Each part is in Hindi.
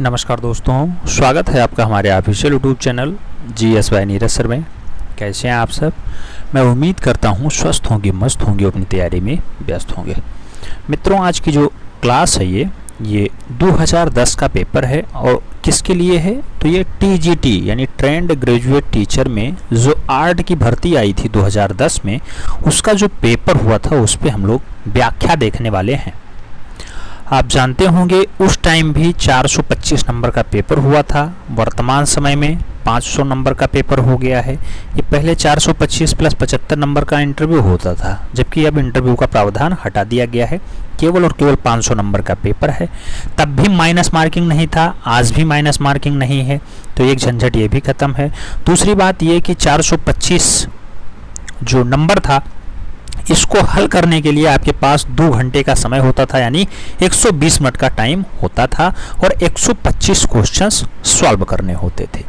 नमस्कार दोस्तों, स्वागत है आपका हमारे official YouTube channel G S Y Neeraj sir में। कैसे हैं आप सब? मैं उम्मीद करता हूँ स्वस्थ होंगे, मस्त होंगे, अपनी तैयारी में व्यस्त होंगे। मित्रों, आज की जो क्लास है ये ये 2010 का पेपर है और किसके लिए है? तो ये TGT यानी ट्रेंड ग्रेजुएट टीचर में जो आर्ट की भर्ती आई थी 2010 में, उसका जो पेपर हुआ था, उस पर हम लोग व्याख्या देखने वाले हैं। आप जानते होंगे, उस टाइम भी 425 नंबर का पेपर हुआ था। वर्तमान समय में 500 नंबर का पेपर हो गया है। ये पहले 425 प्लस 75 नंबर का इंटरव्यू होता था, जबकि अब इंटरव्यू का प्रावधान हटा दिया गया है। केवल और केवल 500 नंबर का पेपर है। तब भी माइनस मार्किंग नहीं था, आज भी माइनस मार्किंग नहीं है। तो एक झंझट ये भी खत्म है। दूसरी बात ये कि 425 जो नंबर था इसको हल करने के लिए आपके पास दो घंटे का समय होता था, यानी 120 मिनट का टाइम होता था और 125 क्वेश्चंस सॉल्व करने होते थे।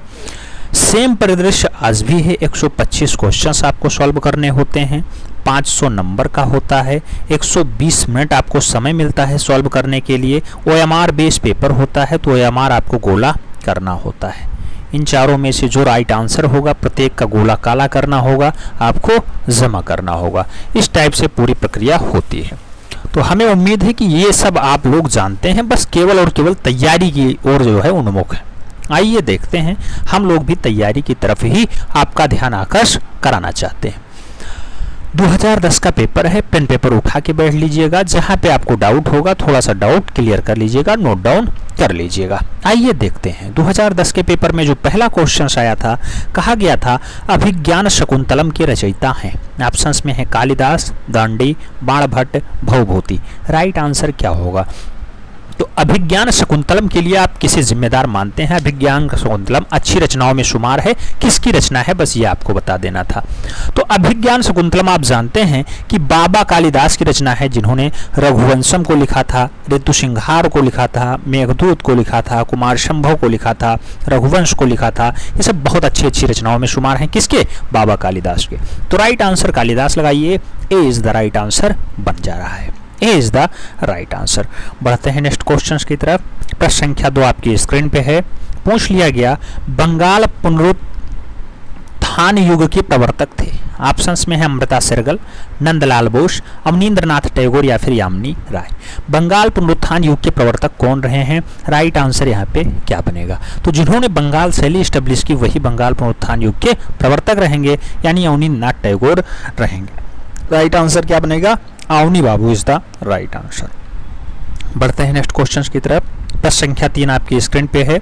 सेम परिदृश्य आज भी है 125 क्वेश्चंस आपको सॉल्व करने होते हैं 500 नंबर का होता है 120 मिनट आपको समय मिलता है सॉल्व करने के लिए ओ एम बेस पेपर होता है तो ओएमआर आपको गोला करना होता है। इन चारों में से जो राइट आंसर होगा, प्रत्येक का गोला काला करना होगा, आपको जमा करना होगा। इस टाइप से पूरी प्रक्रिया होती है। तो हमें उम्मीद है कि ये सब आप लोग जानते हैं, बस केवल और केवल तैयारी की ओर जो है उन्मुख है। आइए देखते हैं, हम लोग भी तैयारी की तरफ़ ही आपका ध्यान आकर्ष कराना चाहते हैं। 2010 का पेपर है पेन पेपर उठा के बैठ लीजिएगा। जहाँ पे आपको डाउट होगा थोड़ा सा डाउट क्लियर कर लीजिएगा नोट डाउन कर लीजिएगा। आइए देखते हैं। 2010 के पेपर में जो पहला क्वेश्चन आया था, कहा गया था, अभिज्ञान शकुंतलम के रचयिता हैं। ऑप्शंस में है कालिदास, दांडी, बाणभट्ट, भवभूति। राइट आंसर क्या होगा? अभिज्ञान शकुंतलम के लिए आप किसे जिम्मेदार मानते हैं? अभिज्ञान शकुंतलम, अच्छी रचनाओं में शुमार है। किसकी रचना है? बस ये आपको बता देना था। तो अभिज्ञान शकुंतलम, आप जानते हैं कि बाबा कालिदास की रचना है, जिन्होंने रघुवंशम को लिखा था, ऋतु सिंहार को लिखा था, मेघदूत को लिखा था, कुमार शंभव को लिखा था, रघुवंश को लिखा था। ये सब बहुत अच्छी अच्छी रचनाओं में शुमार हैं। किसके? बाबा कालिदास के। तो राइट आंसर कालिदास लगाइए। A is the right answer बन जा रहा है। A is the right answer बढ़ते हैं नेक्स्ट क्वेश्चन की तरफ़। प्रश्न संख्या दो आपकी स्क्रीन पे है। पूछ लिया गया, बंगाल पुनरुत्थान युग के प्रवर्तक थे। ऑप्शंस में है अमृता सिरगल, नंदलाल बोस अवनीन्द्रनाथ टैगोर या फिर यामिनी राय। बंगाल पुनरुत्थान युग के प्रवर्तक कौन रहे हैं? राइट आंसर यहाँ पे क्या बनेगा? तो जिन्होंने बंगाल शैली स्टेब्लिश की, वही बंगाल पुनरुत्थान युग के प्रवर्तक रहेंगे, यानी अवनीन्द्रनाथ टैगोर रहेंगे। राइट आंसर क्या बनेगा? Avani Babu is the right answer बढ़ते हैं नेक्स्ट क्वेश्चन की तरफ़। प्रश्न संख्या तीन आपकी स्क्रीन पे है।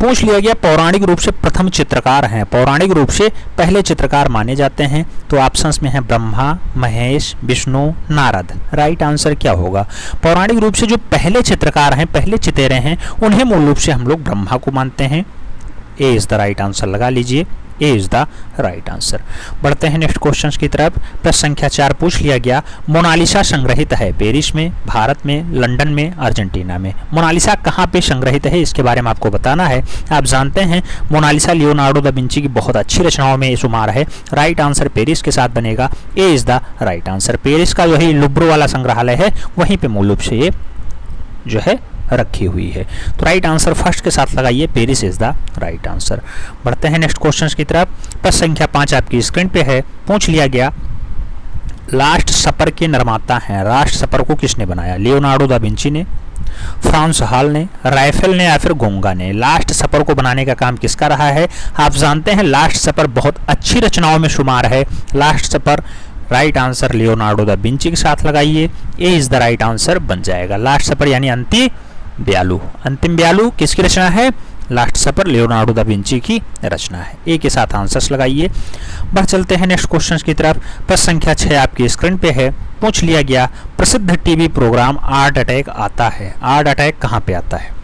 पूछ लिया गया, पौराणिक रूप से प्रथम चित्रकार हैं। पौराणिक रूप से पहले चित्रकार माने जाते हैं। तो ऑप्शंस में है ब्रह्मा, महेश, विष्णु, नारद। राइट आंसर क्या होगा? पौराणिक रूप से जो पहले चित्रकार हैं, पहले चितेरे हैं, उन्हें मूल रूप से हम लोग ब्रह्मा को मानते हैं। A is the right answer लगा लीजिए। A is the right answer बढ़ते हैं नेक्स्ट क्वेश्चन की तरफ़। प्रश्न संख्या चार पूछ लिया गया। मोनालिसा संग्रहित है पेरिस में, भारत में, लंदन में, अर्जेंटीना में। मोनालिसा कहाँ पे संग्रहित है, इसके बारे में आपको बताना है। आप जानते हैं, मोनालिसा लियोनार्डो द विंची की बहुत अच्छी रचनाओं में शुमार है। राइट आंसर पेरिस के साथ बनेगा। A is the right answer Paris का जो है, लुब्रो वाला संग्रहालय है, वहीं पे मूल रूप से ये जो है रखी हुई है। तो राइट आंसर फ़र्स्ट के साथ लगाइए Paris is the right answer बढ़ते हैं नेक्स्ट क्वेश्चन की तरफ़। प्रश्न संख्या पाँच आपकी स्क्रीन पे है। पूछ लिया गया लास्ट सपर के निर्माता हैं। राष्ट्र सपर को किसने बनाया? लियोनार्डो दा विंची ने फ्रांस हाल ने राइफल ने या फिर गोंगा ने? लास्ट सपर को बनाने का काम किसका रहा है? आप जानते हैं लास्ट सपर बहुत अच्छी रचनाओं में शुमार है। Last supper right answer Leonardo da Vinci के साथ लगाइए। A is the right answer बन जाएगा। लास्ट सपर यानी अंतिम ब्यालू। अंतिम ब्यालू किसकी रचना है? Last supper Leonardo da Vinci की रचना है। ए के साथ आंसर्स लगाइए। बस चलते हैं नेक्स्ट क्वेश्चन की तरफ़। प्रश्न संख्या छह आपकी स्क्रीन पे है। पूछ लिया गया, प्रसिद्ध टीवी प्रोग्राम आर्ट अटैक आता है। आर्ट अटैक कहाँ पे आता है?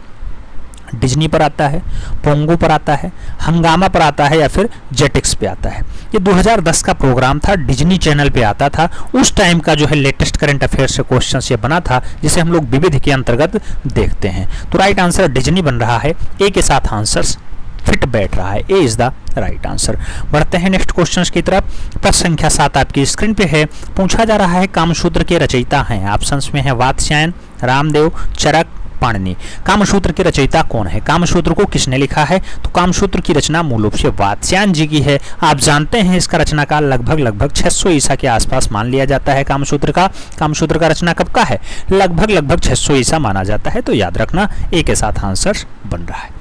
डिजनी पर आता है, पोंगो पर आता है, हंगामा पर आता है या फिर जेटिक्स पे आता है। ये 2010 का प्रोग्राम था, डिजनी चैनल पे आता था। उस टाइम का जो है लेटेस्ट करंट अफेयर से क्वेश्चन ये बना था, जिसे हम लोग विविध के अंतर्गत देखते हैं। तो राइट आंसर डिजनी बन रहा है, ए के साथ आंसर्स, फिट बैठ रहा है, A is the right answer. बढ़ते हैं नेक्स्ट क्वेश्चन की तरफ़। प्रश्न संख्या सात आपकी स्क्रीन पे है। पूछा जा रहा है, कामसूत्र के रचयिता हैं। ऑप्शन में है वात्स्यायन, रामदेव, चरक पाणिनि। कामसूत्र के रचयिता कौन है? कामसूत्र को किसने लिखा है? तो कामसूत्र की रचना मूल रूप से वात्स्यायन जी की है। आप जानते हैं इसका रचना काल लगभग लगभग 600 ईसा के आसपास मान लिया जाता है कामसूत्र का। कामसूत्र का रचना कब का है? लगभग लगभग 600 ईसा माना जाता है। तो याद रखना, ए के साथ आंसर बन रहा है।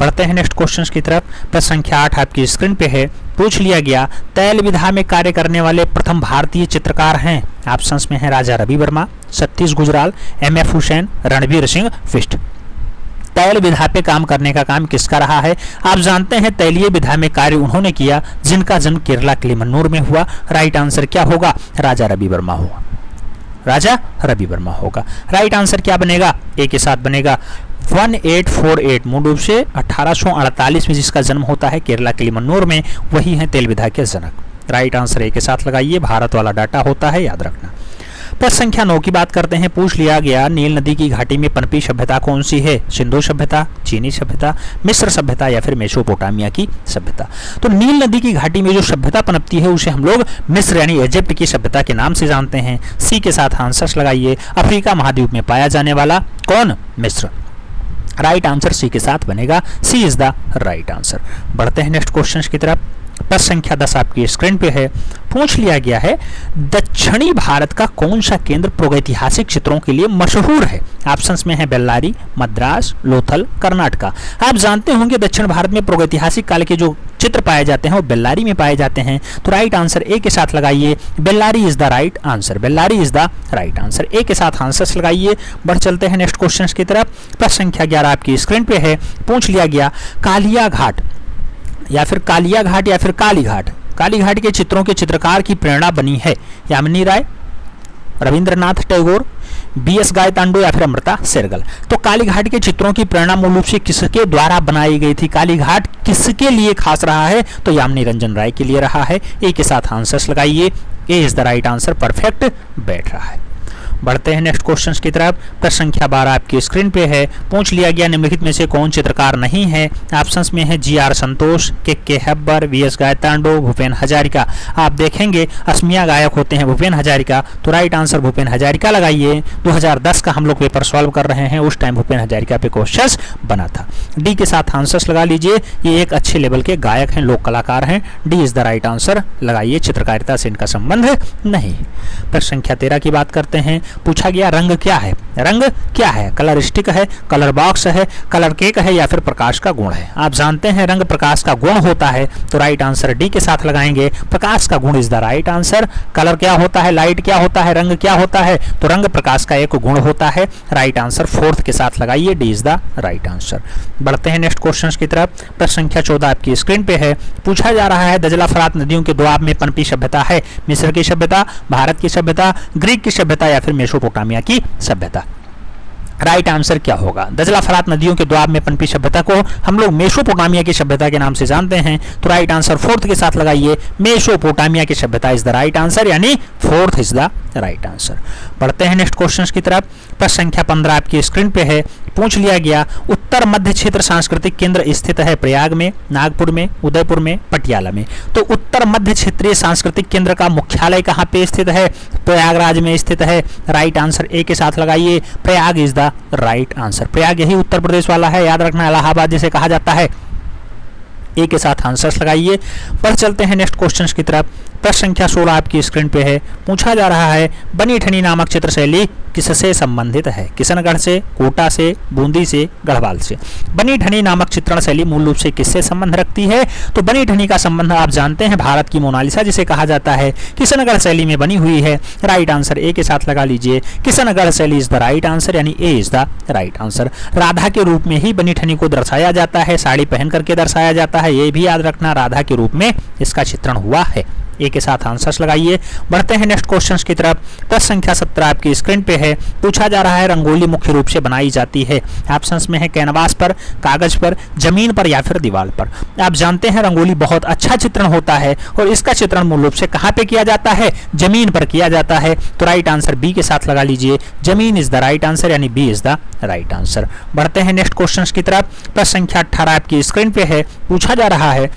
बढ़ते हैं नेक्स्ट क्वेश्चन की तरफ़। प्रश्न संख्या आठ आपकी स्क्रीन पे है। पूछ लिया गया, तैल विधा में कार्य करने वाले प्रथम भारतीय चित्रकार हैं। ऑप्शंस में है Raja Ravi Varma. Satish Gujral M F Husain, Ranveer Singh, fist. तैल विधा पे काम करने का काम किसका रहा है? आप जानते हैं तैलीय विधा में कार्य उन्होंने किया, जिनका जन्म केरला किलिमन्नूर में हुआ। राइट आंसर क्या होगा? राजा रवि वर्मा हुआ राजा रवि वर्मा होगा। राइट आंसर क्या बनेगा? ए के साथ बनेगा। 1848 मूल रूप से 1848 में जिसका जन्म होता है केरला किलिमन्नूर में, वही है तेल विधा के जनक। राइट आंसर ए के साथ लगाइए। भारत वाला डाटा होता है, याद रखना। प्रश्न संख्या नौ की बात करते हैं। पूछ लिया गया, नील नदी की घाटी में पनपी सभ्यता कौन सी है? सिंधु सभ्यता, चीनी सभ्यता, मिस्र सभ्यता या फिर मेसोपोटामिया की सभ्यता। तो नील नदी की घाटी में जो सभ्यता पनपती है, उसे हम लोग मिस्र यानी इजिप्ट की सभ्यता के नाम से जानते हैं। सी के साथ आंसर लगाइए। अफ्रीका महाद्वीप में पाया जाने वाला कौन? मिस्र। राइट आंसर सी के साथ बनेगा। C is the right answer. बढ़ते हैं नेक्स्ट क्वेश्चन की तरफ़। प्रश्न संख्या दस आपकी स्क्रीन पे है। पूछ लिया गया है, दक्षिणी भारत का कौन सा केंद्र प्रागैतिहासिक चित्रों के लिए मशहूर है? ऑप्शंस में है बेल्लारी, मद्रास, लोथल, कर्नाटका। आप जानते होंगे दक्षिण भारत में प्रागैतिहासिक काल के जो चित्र पाए जाते हैं, वो बेल्लारी में पाए जाते हैं। तो राइट आंसर ए के साथ लगाइए। Bellary is the right answer Bellary is the right answer A के साथ आंसर लगाइए। बढ़ चलते हैं नेक्स्ट क्वेश्चन की तरफ़। प्रश्न संख्या ग्यारह आपकी स्क्रीन पे है। पूछ लिया गया, कालिया घाट। या फिर कालिया घाट या फिर काली घाट। काली घाट के चित्रों के चित्रकार की प्रेरणा बनी है। यामिनी राय, रविंद्रनाथ टैगोर, बी एस गायतांडो या फिर अमृता सेरगल। तो काली घाट के चित्रों की प्रेरणा मूल रूप से किसके द्वारा बनाई गई थी? काली घाट किसके लिए खास रहा है? तो यामिनी रंजन राय के लिए रहा है। ए के साथ आंसर्स लगाइए। A is the right answer perfect बैठ रहा है। बढ़ते हैं नेक्स्ट क्वेश्चन की तरफ़। प्रश्न संख्या बारह आपकी स्क्रीन पे है। पूछ लिया गया निम्नलिखित में से कौन चित्रकार नहीं है? ऑप्शन में है जी R Santosh, K K Hebbar V S Gaitonde, Bhupen Hazarika. आप देखेंगे, असमिया गायक होते हैं भूपेन हजारिका। तो राइट आंसर भूपेन हजारिका लगाइए। 2010 का हम लोग पेपर सॉल्व कर रहे हैं। उस टाइम भूपेन हजारिका पे क्वेश्चन बना था। डी के साथ आंसर्स लगा लीजिए। ये एक अच्छे लेवल के गायक हैं, लोक कलाकार हैं। D is the right answer लगाइए, चित्रकारिता से इनका संबंध नहीं प्रश्न संख्या तेरह की बात करते हैं। पूछा गया, रंग क्या है? रंग क्या है? कलर स्टिक है कलर बॉक्स है कलर केक है या फिर प्रकाश का गुण है? आप जानते हैं रंग प्रकाश का गुण होता है तो राइट आंसर डी के साथ लगाएँगे। प्रकाश का गुण is the right answer colour क्या होता है? लाइट क्या होता है? रंग क्या होता है? तो रंग प्रकाश का एक गुण होता है। राइट आंसर फोर्थ के साथ लगाइए D is the right answer बढ़ते हैं नेक्स्ट क्वेश्चन की तरफ़। प्रश्न संख्या चौदह आपकी स्क्रीन पे है। पूछा जा रहा है, दजला फरात नदियों के द्वाब में पनपी सभ्यता है। मिस्र की सभ्यता, भारत की सभ्यता, ग्रीक की सभ्यता या फिर मेसोपोटामिया की सभ्यता। राइट आंसर क्या होगा? दजला फरात नदियों के द्वाब में पनपी सभ्यता को हम लोग मेसोपोटामिया की सभ्यता के नाम से जानते हैं। तो राइट आंसर फोर्थ के साथ लगाइए। मेसोपोटामिया की सभ्यता इज़ द राइट आंसर यानी fourth is the right answer पढ़ते हैं नेक्स्ट क्वेश्चन की तरफ़। प्रश्न संख्या पंद्रह आपकी स्क्रीन पे है। पूछ लिया गया, उत्तर मध्य क्षेत्र सांस्कृतिक केंद्र स्थित है प्रयाग में, नागपुर में, उदयपुर में, पटियाला में। तो उत्तर मध्य क्षेत्रीय सांस्कृतिक केंद्र का मुख्यालय कहाँ पे स्थित है? प्रयागराज में स्थित है। राइट आंसर ए के साथ लगाइए। Prayag is the right answer Prayag यही उत्तर प्रदेश वाला है। याद रखना, इलाहाबाद जिसे कहा जाता है। ए के साथ आंसर्स लगाइए। पर चलते हैं नेक्स्ट क्वेश्चन की तरफ़। प्रश्न संख्या 16 आपकी स्क्रीन पे है। पूछा जा रहा है, बनी ठनी नामक चित्र शैली किससे संबंधित है? किशनगढ़ से, कोटा से, बूंदी से, गढ़वाल से। बनी ठनी नामक चित्रण शैली मूल रूप से किससे संबंध रखती है? तो बनी ठनी का संबंध आप जानते हैं भारत की मोनालिसा जिसे कहा जाता है। किशनगढ़ शैली में बनी हुई है। राइट आंसर ए के साथ लगा लीजिए। किशनगढ़ शैली इज़ द राइट आंसर यानी A is the right answer Radha के रूप में ही बनी ठनी को दर्शाया जाता है। साड़ी पहन करके दर्शाया जाता है। ये भी याद रखना राधा के रूप में इसका चित्रण हुआ है। ए के साथ आंसर्स लगाइए। बढ़ते हैं नेक्स्ट क्वेश्चन की तरफ़। प्रश्न संख्या सत्रह आपकी स्क्रीन पे है। पूछा जा रहा है रंगोली मुख्य रूप से बनाई जाती है। ऑप्शंस में है कैनवास पर, कागज़ पर, ज़मीन पर या फिर दीवार पर। आप जानते हैं रंगोली बहुत अच्छा चित्रण होता है और इसका चित्रण मूल रूप से कहाँ पे किया जाता है? ज़मीन पर किया जाता है। तो राइट आंसर बी के साथ लगा लीजिए। ज़मीन इज़ द राइट आंसर यानी B is the right answer बढ़ते हैं नेक्स्ट क्वेश्चन की तरफ़। प्रश्न संख्या अठारह आपकी स्क्रीन पे है। पूछा जा रहा है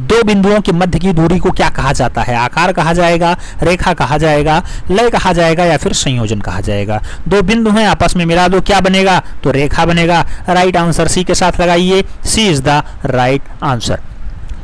दो बिंदुओं के मध्य की दूरी को क्या कहा जाता है? आकार कहा जाएगा, रेखा कहा जाएगा, लय कहा जाएगा या फिर संयोजन कहा जाएगा? दो बिंदु हैं, आपस में मिला दो, क्या बनेगा? तो रेखा बनेगा। राइट आंसर सी के साथ लगाइए। C is the right answer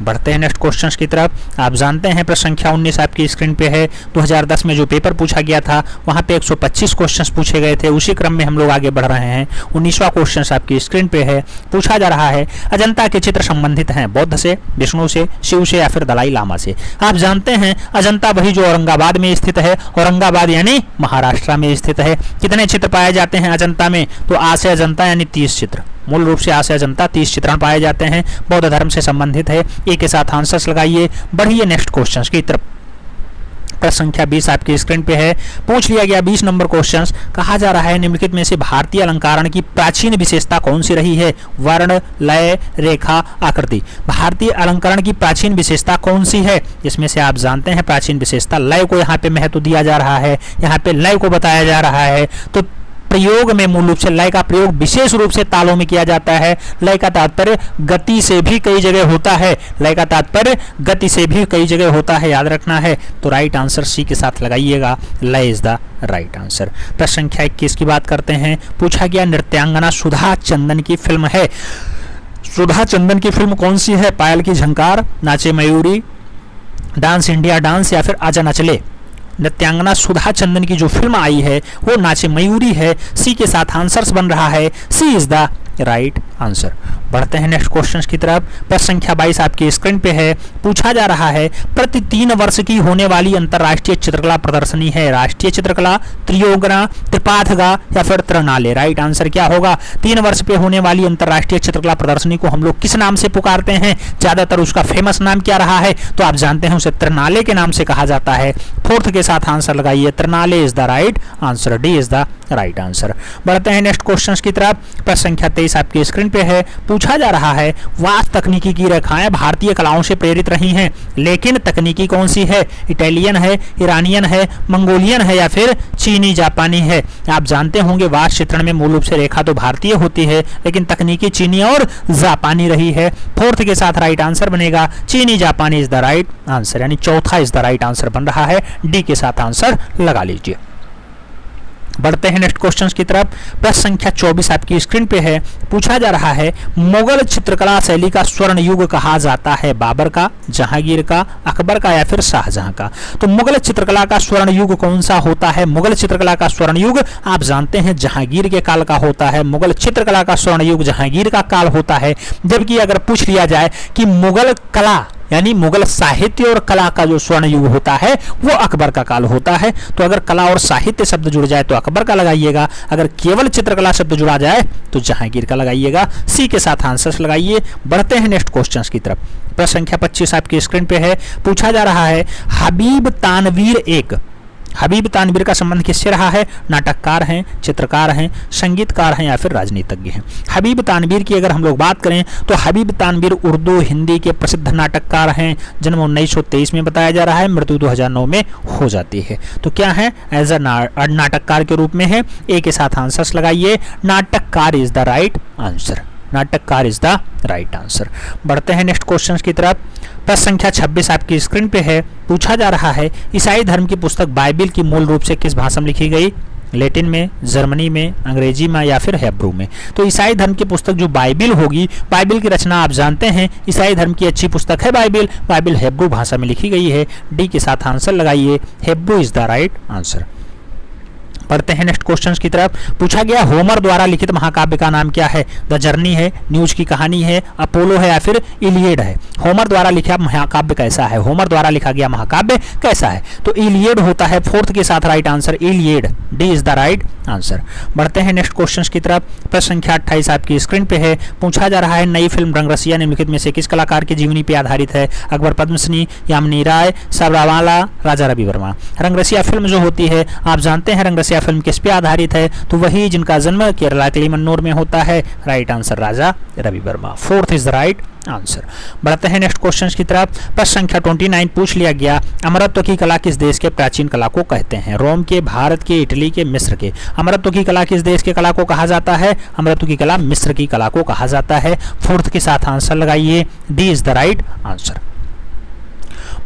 बढ़ते हैं नेक्स्ट क्वेश्चन की तरफ़। आप जानते हैं प्रश्न संख्या 19 आपकी स्क्रीन पे है। 2010 में जो पेपर पूछा गया था, वहाँ पे 125 क्वेश्चंस पूछे गए थे। उसी क्रम में हम लोग आगे बढ़ रहे हैं। 19वां क्वेश्चन आपकी स्क्रीन पे है। पूछा जा रहा है, अजंता के चित्र संबंधित हैं। बौद्ध से, विष्णु से, शिव से या फिर दलाई लामा से। आप जानते हैं, अजंता वही जो औरंगाबाद में स्थित है। औरंगाबाद यानी महाराष्ट्र में स्थित है। कितने चित्र पाए जाते हैं अजंता में? तो आ से अजंता यानी तीस चित्र। मूल रूप से आशय जनता तीस चित्रण पाए जाते हैं। बौद्ध धर्म से संबंधित है। ए के साथ आंसर्स लगाइए। बढ़िए नेक्स्ट क्वेश्चन की तरफ़। संख्या 20 आपकी स्क्रीन पे है। पूछ लिया गया 20 नंबर क्वेश्चंस कहा जा रहा है निम्नलिखित में से भारतीय अलंकारण की प्राचीन विशेषता कौन सी रही है? वर्ण, लय, रेखा, आकृति। भारतीय अलंकरण की प्राचीन विशेषता कौन सी है? इसमें से आप जानते हैं प्राचीन विशेषता। लय को यहाँ पे महत्व दिया जा रहा है। यहाँ पे लय को बताया जा रहा है। तो प्रयोग में मूल रूप से लय का प्रयोग विशेष रूप से तालों में किया जाता है। लय का तात्पर्य गति से भी कई जगह होता है। लय का तात्पर्य गति से भी कई जगह होता है। याद रखना है तो राइट आंसर सी के साथ लगाइएगा। लय इज़ द राइट आंसर प्रश्न संख्या इक्कीस की बात करते हैं। पूछा गया नृत्यांगना सुधा चंदन की फ़िल्म है। सुधा चंदन की फ़िल्म कौन सी है? पायल की झंकार, नाचे मयूरी, डांस इंडिया डांस या फिर आजा नचले। नृत्यांगना सुधा चंदन की जो फ़िल्म आई है, वो नाचे मयूरी है। सी के साथ आंसर्स बन रहा है। C is the right answer बढ़ते हैं नेक्स्ट क्वेश्चन की तरफ़। प्रश्न संख्या 22 आपकी स्क्रीन पे है। पूछा जा रहा है, प्रति तीन वर्ष की होने वाली अंतरराष्ट्रीय चित्रकला प्रदर्शनी है। राष्ट्रीय चित्रकला, त्रियोगना त्रिपाथगा या फिर त्रनाले राइट आंसर क्या होगा? तीन वर्ष पे होने वाली अंतरराष्ट्रीय चित्रकला प्रदर्शनी को हम लोग किस नाम से पुकारते हैं? ज़्यादातर उसका फ़ेमस नाम क्या रहा है? तो आप जानते हैं उसे त्रिनाले के नाम से कहा जाता है। फोर्थ के साथ आंसर लगाइए। Triennale is the right answer D is the right answer बढ़ते हैं नेक्स्ट क्वेश्चन की तरफ़। प्रश्न संख्या तेईस आपकी स्क्रीन पे है। पूछा जा रहा है वास तकनीकी की रेखाएँ भारतीय कलाओं से प्रेरित रही हैं, लेकिन तकनीकी कौन सी है? इटालियन है ईरानियन है, मंगोलियन है या फिर चीनी, जापानी है? आप जानते होंगे वास चित्रण में मूल रूप से रेखा तो भारतीय होती है, लेकिन तकनीकी चीनी और जापानी रही है। फोर्थ के साथ राइट आंसर बनेगा, चीनी, जापानी इज़ द राइट आंसर, यानी चौथा इज़ द राइट आंसर बन रहा है। डी के साथ आंसर लगा लीजिए। बढ़ते हैं नेक्स्ट क्वेश्चन की तरफ़। प्रश्न संख्या 24 आपकी स्क्रीन पे है। पूछा जा रहा है, मुगल चित्रकला शैली का स्वर्ण युग कहा जाता है? बाबर का, जहांगीर का, अकबर का या फिर शाहजहां का? तो मुगल चित्रकला का स्वर्ण युग कौन सा होता है? मुगल चित्रकला का स्वर्ण युग आप जानते हैं, जहांगीर के काल का होता है। मुगल चित्रकला का स्वर्ण युग जहांगीर का काल होता है। जबकि अगर पूछ लिया जाए कि मुगल कला यानी मुगल साहित्य और कला का जो स्वर्ण युग होता है, वो अकबर का काल होता है। तो अगर कला और साहित्य शब्द जुड़ जाए तो अकबर का लगाइएगा। अगर केवल चित्रकला शब्द जुड़ा जाए तो जहांगीर का लगाइएगा। सी के साथ आंसर्स लगाइए। बढ़ते हैं नेक्स्ट क्वेश्चन की तरफ़। प्रश्न संख्या 25 आपकी स्क्रीन पे है। पूछा जा रहा है, हबीब तानवीर एक हबीब तानवीर का संबंध किससे रहा है? नाटककार हैं, चित्रकार हैं, संगीतकार हैं या फिर राजनीतिज्ञ हैं? हबीब तानवीर की अगर हम लोग बात करें तो हबीब तानवीर उर्दू, हिंदी के प्रसिद्ध नाटककार हैं। जन्म उन्नीस सौ तेईस में बताया जा रहा है, मृत्यु 2009 में हो जाती है। तो क्या है? एज अ नाटककार के रूप में है। ए के साथ आंसर्स लगाइए। नाटककार इज़ द राइट आंसर नाटककार इज़ द राइट आंसर बढ़ते हैं नेक्स्ट क्वेश्चन की तरफ़। प्रश्न संख्या 26 आपकी स्क्रीन पे है। पूछा जा रहा है, ईसाई धर्म की पुस्तक बाइबिल की मूल रूप से किस भाषा में लिखी गई? लेटिन में, जर्मनी में, अंग्रेज़ी में या फिर हेब्रू में? तो ईसाई धर्म की पुस्तक जो बाइबिल होगी, बाइबिल की रचना आप जानते हैं। ईसाई धर्म की अच्छी पुस्तक है बाइबिल। बाइबिल हेब्रू भाषा में लिखी गई है। डी के साथ आंसर लगाइए। Hebrew is the right answer पढ़ते हैं नेक्स्ट क्वेश्चन की तरफ़। पूछा गया होमर द्वारा लिखित महाकाव्य का नाम क्या है? द जर्नी है न्यूज़ की कहानी है अपोलो है या फिर इलियड है? होमर द्वारा लिखा महाकाव्य कैसा है? होमर द्वारा लिखा गया महाकाव्य कैसा है? तो इलियड होता है फोर्थ के साथ right answer Iliad D is the right answer बढ़ते हैं नेक्स्ट क्वेश्चन की तरफ़। प्रश्न संख्या अट्ठाईस आपकी स्क्रीन पे है। पूछा जा रहा है, नई फ़िल्म रंगरसिया निम्नलिखित में से किस कलाकार की जीवनी पे आधारित है? अकबर पद्मश्री, यामिनी राय सबरावाला राजा रवि वर्मा रंगरसिया फ़िल्म जो होती है, आप जानते हैं रंगरसिया या फ़िल्म किस पे आधारित है? तो वही जिनका जन्म केरला के लिमन्नूर में होता है। Right answer Raja Ravi Varma. Fourth is the right answer बढ़ते हैं नेक्स्ट क्वेश्चन की तरफ़। प्रश्न संख्या 29 पूछ लिया गया। अमरत्व की कला किस देश के प्राचीन कला को कहते हैं? रोम के, भारत के, इटली के, मिस्र के। अमरत्व की कला किस देश के कला को कहा जाता है? अमरत्व की कला मिस्र की कला को कहा जाता है। फोर्थ के साथ आंसर लगाइए। D is the right answer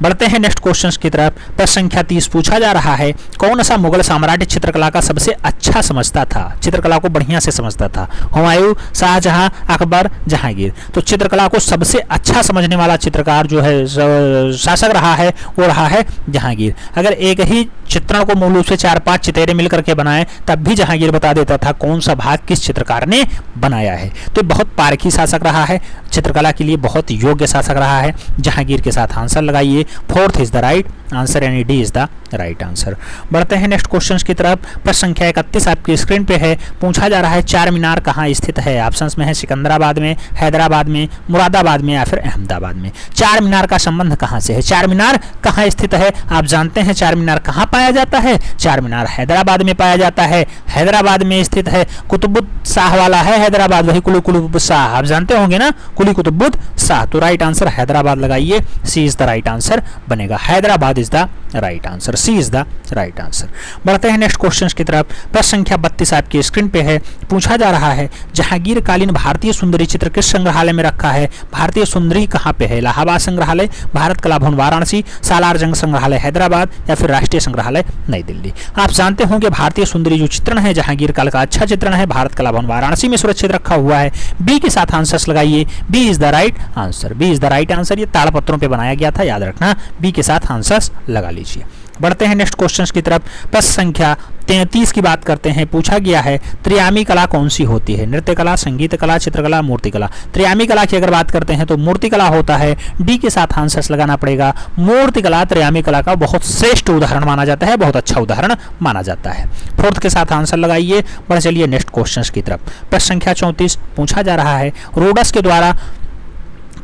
बढ़ते हैं नेक्स्ट क्वेश्चन की तरफ़। प्रश्न संख्या तीस, पूछा जा रहा है, कौन सा मुगल साम्राज्य चित्रकला का सबसे अच्छा समझता था? चित्रकला को बढ़िया से समझता था। हुमायूं, शाहजहां, अकबर, जहांगीर। तो चित्रकला को सबसे अच्छा समझने वाला चित्रकार जो है शासक रहा है, वो रहा है जहांगीर। अगर एक ही चित्रण को मूल रूप से चार पाँच चितेरे मिलकर के बनाए, तब भी जहांगीर बता देता था कौन सा भाग किस चित्रकार ने बनाया है। तो बहुत पारखी शासक रहा है, चित्रकला के लिए बहुत योग्य शासक रहा है। जहांगीर के साथ आंसर लगाइए। Fourth is the right answer यानी D is the right answer बढ़ते हैं नेक्स्ट क्वेश्चन की तरफ़। प्रश्न संख्या इकतीस आपकी स्क्रीन पे है। पूछा जा रहा है चार मीनार कहाँ स्थित है? ऑप्शन में है सिकंदराबाद में, हैदराबाद में, मुरादाबाद में या फिर अहमदाबाद में। चार मीनार का संबंध कहाँ से है? चार मीनार कहाँ स्थित है? आप जानते हैं चार मीनार कहाँ पाया जाता है? चार मीनार हैदराबाद में पाया जाता है। हैदराबाद में स्थित है। कुतुबुद शाह वाला है हैदराबाद, वही कुलू कुलुब शाह। आप जानते होंगे ना? कुली कुतुबुद शाह। तो राइट आंसर हैदराबाद लगाइए। C is the right answer बनेगा। Hyderabad is the right answer C is the right answer बढ़ते हैं नेक्स्ट क्वेश्चन की तरफ़। प्रश्न संख्या बत्तीस आपकी स्क्रीन पे है। पूछा जा रहा है जहांगीर कालीन भारतीय सुंदरी चित्र किस संग्रहालय में रखा है? भारतीय सुंदरी कहाँ पे है? इलाहाबाद संग्रहालय, भारत कला भवन वाराणसी, सालार जंग संग्रहालय हैदराबाद, या फिर राष्ट्रीय संग्रहालय नई दिल्ली? आप जानते होंगे भारतीय सुंदरी जो चित्रण है जहांगीर काल का अच्छा चित्रण है, भारत कला भवन वाराणसी में सुरक्षित रखा हुआ है। बी के साथ आंसर लगाइए। B is the right answer B is the right answer ये ताड़पत्रों पर बनाया गया था, याद रखना। बी के साथ आंसर लगा लीजिए। बढ़ते हैं नेक्स्ट क्वेश्चन की तरफ़। प्रश्न संख्या तैंतीस की बात करते हैं। पूछा गया है त्रियामी कला कौन सी होती है? नृत्य कला, संगीत कला, चित्रकला, मूर्ति कला। त्रियामी कला की अगर बात करते हैं तो मूर्ति कला होता है। डी के साथ आंसर्स लगाना पड़ेगा। मूर्ति कला त्रियामी कला का बहुत श्रेष्ठ उदाहरण माना जाता है, बहुत अच्छा उदाहरण माना जाता है। फोर्थ के साथ आंसर लगाइए। बढ़ चलिए नेक्स्ट क्वेश्चन की तरफ़। प्रश्न संख्या चौंतीस, पूछा जा रहा है, रोडस के द्वारा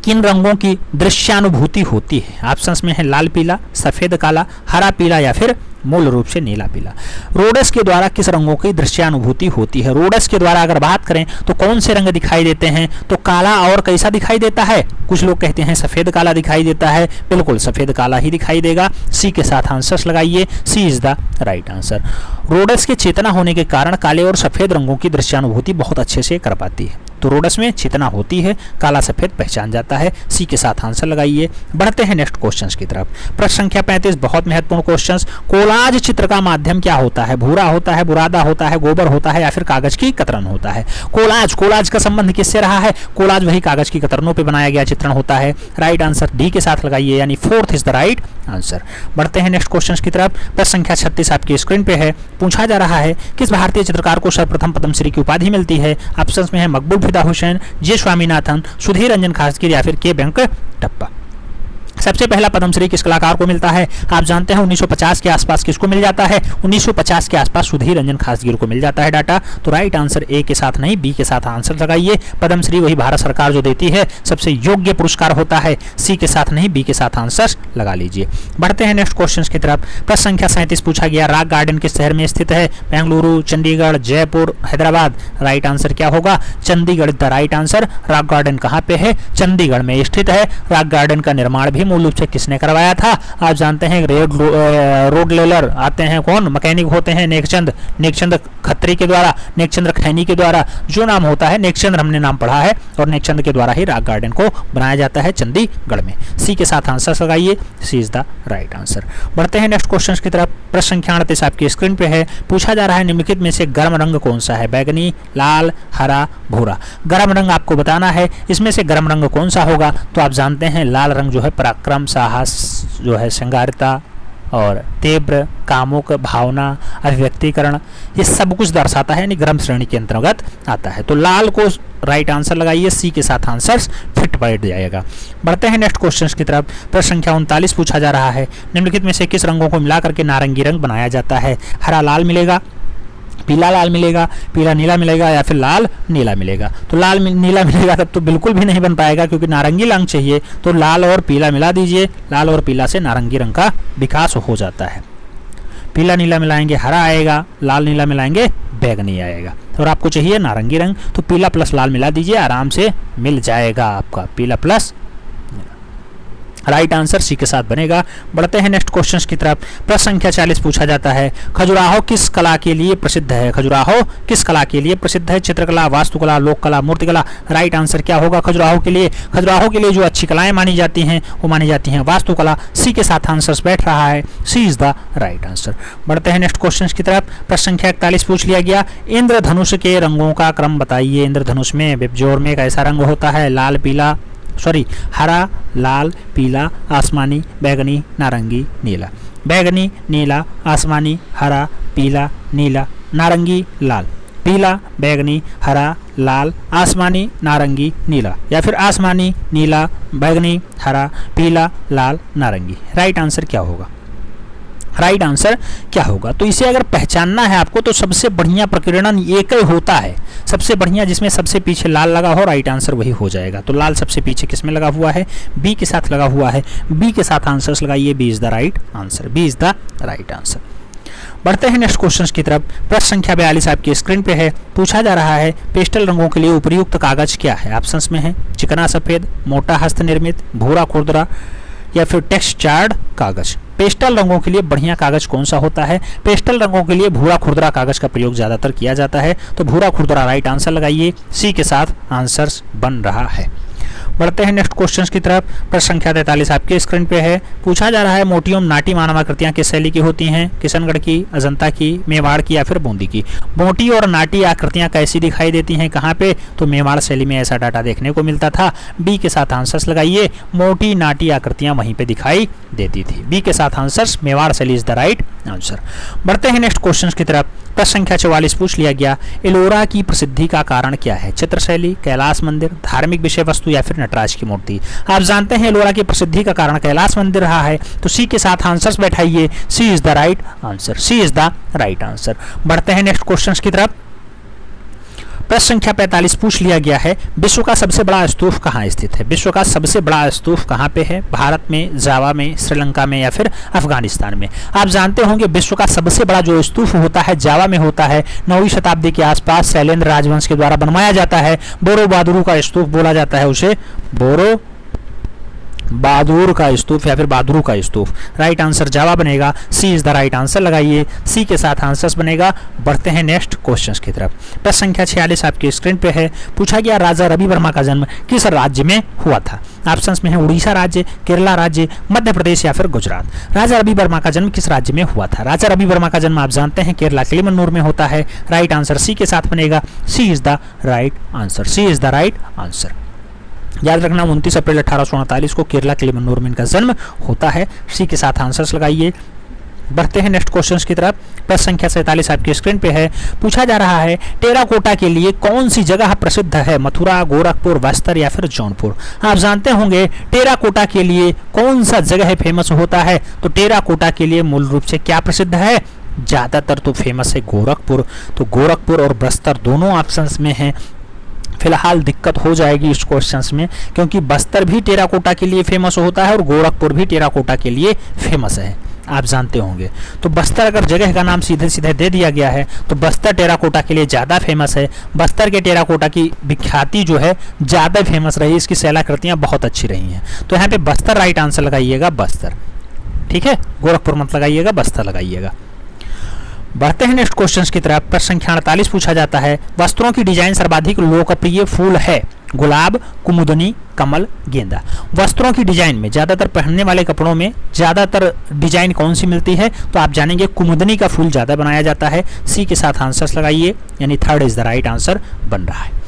किन रंगों की दृश्यानुभूति होती है? ऑप्शंस में है लाल पीला, सफ़ेद काला, हरा पीला या फिर मूल रूप से नीला पीला। रोडस के द्वारा किस रंगों की दृश्यानुभूति होती है? रोडस के द्वारा अगर बात करें तो कौन से रंग दिखाई देते हैं? तो काला और कैसा दिखाई देता है? कुछ लोग कहते हैं सफ़ेद काला दिखाई देता है। बिल्कुल सफ़ेद काला ही दिखाई देगा। सी के साथ आंसर लगाइए। C is the right answer roads के चेतना होने के कारण काले और सफ़ेद रंगों की दृश्यानुभूति बहुत अच्छे से कर पाती है। तो रोडस में चेतना होती है, काला सफ़ेद पहचान जाता है। सी के साथ आंसर लगाइए। बढ़ते हैं नेक्स्ट क्वेश्चन की तरफ़। प्रश्न संख्या पैंतीस, बहुत महत्वपूर्ण क्वेश्चन कोलाज चित्र का माध्यम क्या होता है? भूरा होता है, बुरादा होता है, गोबर होता है या फिर कागज़ की कतरन होता है? कोलाज कोलाज का संबंध किससे रहा है? कोलाज वही कागज़ की कतरनों पर बनाया गया चित्रण होता है। राइट आंसर डी के साथ लगाइए, यानी fourth is the right answer बढ़ते हैं नेक्स्ट क्वेश्चन की तरफ़। प्रश्न संख्या छत्तीस आपकी स्क्रीन पे है। पूछा जा रहा है, किस भारतीय चित्रकार को सर्वप्रथम पद्मश्री की उपाधि मिलती है? ऑप्शन में है मकबूल फिदा हुसैन जे स्वामीनाथन सुधीर रंजन खासगिर या फिर के बैंक टप्पा। सबसे पहला पद्मश्री किस कलाकार को मिलता है? आप जानते हैं 1950 के आसपास किसको मिल जाता है? 1950 के आसपास सुधीर रंजन खासगिर को मिल जाता है डाटा। तो राइट आंसर ए के साथ नहीं बी के साथ आंसर लगाइए। पद्मश्री वही भारत सरकार जो देती है, सबसे योग्य पुरस्कार होता है। सी के साथ नहीं बी के साथ आंसर लगा लीजिए। बढ़ते हैं नेक्स्ट क्वेश्चन की तरफ़। प्रश्न संख्या सैंतीस पूछा गया, राग गार्डन किस शहर में स्थित है? बेंगलुरु, चंडीगढ़, जयपुर, हैदराबाद। राइट आंसर क्या होगा? Chandigarh the right answer rock garden कहाँ पे है? चंडीगढ़ में स्थित है। राग गार्डन का निर्माण भी मूल रूप से किसने करवाया था? आप जानते हैं रेड रोड लेलर आते हैं कौन? मैकेनिक होते हैं नेकचंद नेकचंद खत्री के द्वारा नेकचंद्र खैनी के द्वारा। जो नाम होता है नेकचंद्र हमने नाम पढ़ा है और नेकचंद के द्वारा ही राग गार्डन को बनाया जाता है चंडीगढ़ में। सी के साथ आंसर लगाइए। C is the right answer. बढ़ते हैं नेक्स्ट क्वेश्चन की तरफ़। प्रश्न संख्या अड़तीस आपकी स्क्रीन पे है। पूछा जा रहा है निम्नलिखित में से गर्म रंग कौन सा है? बैगनी, लाल, हरा, भूरा। गर्म रंग आपको बताना है। इसमें से गर्म रंग कौन सा होगा? तो आप जानते हैं लाल रंग जो है पराक्रम, साहस जो है, श्रृंगारिता और तीव्र कामुक भावना, अभिव्यक्तिकरण, ये सब कुछ दर्शाता है, यानी गर्म श्रेणी के अंतर्गत आता है। तो लाल को राइट आंसर लगाइए सी के साथ आंसर फिट बैठ जाएगा। बढ़ते हैं नेक्स्ट क्वेश्चन की तरफ़। प्रश्न संख्या उनतालीस पूछा जा रहा है। निम्नलिखित में से किस रंगों को मिला करके नारंगी रंग बनाया जाता है? हरा, लाल मिलेगा। पीला लाल मिलेगा, पीला नीला मिलेगा या फिर लाल नीला मिलेगा। तो लाल नीला मिलेगा तब तो बिल्कुल भी नहीं बन पाएगा क्योंकि नारंगी रंग चाहिए। तो लाल और पीला मिला दीजिए। लाल और पीला से नारंगी रंग का विकास हो जाता है। पीला नीला मिलाएँगे, हरा आएगा। लाल नीला मिलाएँगे, बैगनी आएगा। और आपको चाहिए नारंगी रंग तो पीला प्लस लाल मिला दीजिए, आराम से मिल जाएगा आपका। पीला प्लस राइट आंसर सी के साथ बनेगा। बढ़ते हैं नेक्स्ट क्वेश्चन की तरफ़। प्रश्न संख्या 40 पूछा जाता है। खजुराहो किस कला के लिए प्रसिद्ध है? खजुराहो किस कला के लिए प्रसिद्ध है? चित्रकला, वास्तुकला लोक कला मूर्तिकला। राइट आंसर क्या होगा खजुराहो के लिए? खजुराहो के लिए जो अच्छी कलाएँ मानी जाती हैं, वो मानी जाती हैं वास्तुकला। सी के साथ आंसर बैठ रहा है। C is the right answer. बढ़ते हैं नेक्स्ट क्वेश्चन की तरफ़। प्रश्न संख्या इकतालीस पूछ लिया गया। इंद्रधनुष के रंगों का क्रम बताइए। इंद्रधनुष में, बिबजोर में कैसा रंग होता है? लाल, पीला सॉरी हरा लाल पीला आसमानी बैगनी नारंगी नीला बैगनी नीला आसमानी हरा पीला नीला नारंगी लाल पीला बैगनी हरा लाल आसमानी नारंगी नीला या फिर आसमानी नीला बैगनी हरा पीला लाल नारंगी राइट आंसर क्या होगा राइट आंसर क्या होगा? तो इसे अगर पहचानना है आपको तो सबसे बढ़िया प्रकीर्णन एक होता है। सबसे बढ़िया जिसमें सबसे पीछे लाल लगा हो, राइट आंसर वही हो जाएगा। तो लाल सबसे पीछे किसमें लगा हुआ है? बी के साथ लगा हुआ है। बी के साथ आंसर्स लगाइए। B is the right answer. B is the right answer. बढ़ते हैं नेक्स्ट क्वेश्चन की तरफ़। प्रश्न संख्या बयालीस आपकी स्क्रीन पे है। पूछा जा रहा है, पेस्टल रंगों के लिए उपयुक्त कागज़ क्या है? ऑप्शंस में है, चिकना सफ़ेद, मोटा हस्त निर्मित, भूरा खुरदरा या फिर टेक्स्ट चार्ड कागज़। पेस्टल रंगों के लिए बढ़िया कागज़ कौन सा होता है? पेस्टल रंगों के लिए भूरा खुरदरा कागज़ का प्रयोग ज़्यादातर किया जाता है। तो भूरा खुरदरा राइट आंसर लगाइए। सी के साथ आंसर बन रहा है। बढ़ते हैं नेक्स्ट क्वेश्चन की तरफ़। प्रश्न संख्या तैतालीस आपके स्क्रीन पे है। पूछा जा रहा है मोटी एवं नाटी मानवाकृतियाँ किस शैली की होती हैं? किशनगढ़ की, अजंता की, मेवाड़ की या फिर बूंदी की? मोटी और नाटी आकृतियाँ कैसी दिखाई देती हैं? कहाँ पे? तो मेवाड़ शैली में ऐसा डाटा देखने को मिलता था। बी के साथ आंसर्स लगाइए। मोटी नाटी आकृतियाँ वहीं पे दिखाई देती थी। बी के साथ आंसर्स मेवाड़ शैली इज़ द राइट आंसर बढ़ते हैं नेक्स्ट क्वेश्चन की तरफ़। प्रश्न संख्या चौवालीस पूछ लिया गया। एलोरा की प्रसिद्धि का कारण क्या है? चित्र शैली कैलाश मंदिर, धार्मिक विषय वस्तु या फिर नटराज की मूर्ति। आप जानते हैं एलोरा की प्रसिद्धि का कारण कैलाश मंदिर रहा है तो सी के साथ answers बैठाइए। C is the right answer C is the right answer बढ़ते हैं नेक्स्ट क्वेश्चन की तरफ़। प्रश्न संख्या 45 पूछ लिया गया है, विश्व का सबसे बड़ा स्तूफ कहाँ स्थित है? विश्व का सबसे बड़ा स्तूफ कहाँ पे है? भारत में, जावा में, श्रीलंका में या फिर अफ़गानिस्तान में? आप जानते होंगे विश्व का सबसे बड़ा जो स्तूफ होता है, जावा में होता है। नौवीं शताब्दी के आसपास शैलेंद्र राजवंश के द्वारा बनवाया जाता है। बोरो बहादुरू का स्तूफ बोला जाता है उसे बोरो बहादुर का स्तूप या फिर बहादुर का स्तूप। राइट आंसर जावा बनेगा। C is the right answer लगाइए। सी के साथ आंसर्स बनेगा। बढ़ते हैं नेक्स्ट क्वेश्चंस की तरफ़। प्रश्न संख्या छियालीस आपकी स्क्रीन पे है। पूछा गया राजा रवि वर्मा का जन्म किस राज्य में हुआ था? ऑप्शंस में है उड़ीसा राज्य, केरला राज्य, मध्य प्रदेश या फिर गुजरात। राजा रवि वर्मा का जन्म किस राज्य में हुआ था? राजा रवि वर्मा का जन्म आप जानते हैं, केरला किलिमन्नूर में होता है। राइट आंसर सी के साथ बनेगा। C is the right answer C is the right answer याद रखना, उनतीस अप्रैल अठारह को केरला के लिमनूर में इनका जन्म होता है। सी के साथ आंसर्स लगाइए। बढ़ते हैं नेक्स्ट क्वेश्चन की तरफ़। प्रश्न संख्या सैतालीस आपकी स्क्रीन पे है। पूछा जा रहा है, टेराकोटा के लिए कौन सी जगह प्रसिद्ध है? मथुरा, गोरखपुर बस्तर या फिर जौनपुर? आप जानते होंगे, टेराकोटा के लिए कौन सा जगह फ़ेमस होता है? तो टेराकोटा के लिए मूल रूप से क्या प्रसिद्ध है? ज़्यादातर तो फ़ेमस है गोरखपुर। तो गोरखपुर और बस्तर दोनों ऑप्शंस में हैं। फ़िलहाल दिक्कत हो जाएगी इस क्वेश्चंस में, क्योंकि बस्तर भी टेराकोटा के लिए फ़ेमस होता है और गोरखपुर भी टेराकोटा के लिए फ़ेमस है। आप जानते होंगे। तो बस्तर अगर जगह का नाम सीधे सीधे दे दिया गया है तो बस्तर टेराकोटा के लिए ज़्यादा फ़ेमस है। बस्तर के टेराकोटा की विख्याति जो है, ज़्यादा फ़ेमस रही। इसकी शैलाकृतियाँ बहुत अच्छी रही हैं। तो यहाँ पे बस्तर राइट आंसर लगाइएगा, बस्तर। ठीक है? गोरखपुर मत लगाइएगा, बस्तर लगाइएगा। बढ़ते हैं नेक्स्ट क्वेश्चन की तरफ़। प्रश्न संख्या अड़तालीस पूछा जाता है, वस्त्रों की डिज़ाइन सर्वाधिक लोकप्रिय फूल है। गुलाब, कुमुदनी, कमल, गेंदा। वस्त्रों की डिज़ाइन में ज़्यादातर पहनने वाले कपड़ों में ज़्यादातर डिज़ाइन कौन सी मिलती है? तो आप जानेंगे, कुमुदनी का फूल ज़्यादा बनाया जाता है। सी के साथ आंसर्स लगाइए, यानी third is the right answer बन रहा है।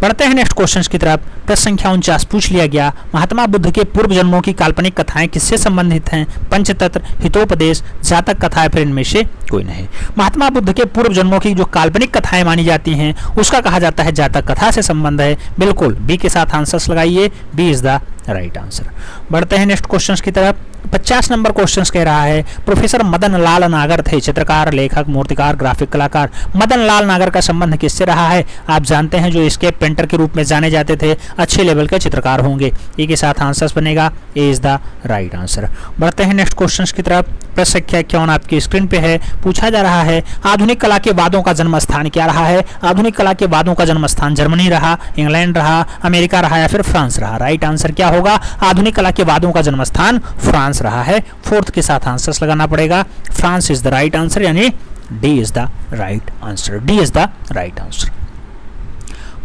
बढ़ते हैं नेक्स्ट क्वेश्चन की तरफ़। प्रश्न संख्या उनचास, पूछ लिया गया। महात्मा बुद्ध के पूर्व जन्मों की काल्पनिक कथाएँ किससे संबंधित हैं? पंचतत्र, हितोपदेश, जातक कथाएँ फिर इनमें से कोई नहीं। महात्मा बुद्ध के पूर्व जन्मों की जो काल्पनिक कथाएँ मानी जाती हैं, उसका कहा जाता है जातक कथा से संबंध है। बिल्कुल बी के साथ आंसर्स लगाइए। B is the right answer बढ़ते हैं नेक्स्ट क्वेश्चन की तरफ़। पचास नंबर क्वेश्चन कह रहा है, प्रोफेसर मदन लाल नागर थे, चित्रकार, लेखक, मूर्तिकार ग्राफिक कलाकार। मदन लाल नागर का संबंध किससे रहा है? आप जानते हैं जो इसके पेंटर के रूप में जाने जाते थे, अच्छे लेवल के चित्रकार होंगे। ए के साथ आंसर्स बनेगा A is the right answer बढ़ते हैं नेक्स्ट क्वेश्चन की तरफ़। प्रश्न संख्या इक्यावन आपकी स्क्रीन पे है। पूछा जा रहा है, आधुनिक कला के वादों का जन्म स्थान क्या रहा है? आधुनिक कला के वादों का जन्म स्थान जर्मनी रहा, इंग्लैंड रहा, अमेरिका रहा या फिर फ्रांस रहा? राइट आंसर क्या होगा? आधुनिक कला के वादों का जन्म स्थान फ्रांस रहा है। फोर्थ के साथ आंसर लगाना पड़ेगा। France is the right answer यानी D is the right answer D is the right answer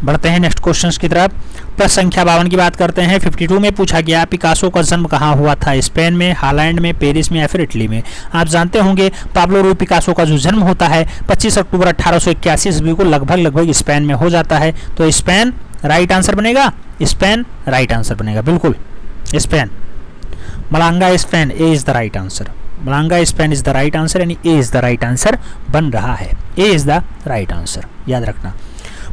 बढ़ते हैं नेक्स्ट क्वेश्चन की तरफ़। प्रश्न संख्या बावन की बात करते हैं। 52 में पूछा गया, पिकासो का जन्म कहाँ हुआ था? स्पेन में, हालैंड में, पेरिस में या फिर इटली में? आप जानते होंगे, पाब्लो रू पिकासो का जो जन्म होता है 25 अक्टूबर अट्ठारह ईस्वी को लगभग लगभग स्पेन में हो जाता है। तो स्पेन राइट आंसर बनेगा? स्पेन राइट आंसर बनेगा, बिल्कुल। Spain मलांगा Spain A is the right answer मलांगा Spain is the right answer यानी A is the right answer बन रहा है. A is the right answer याद रखना.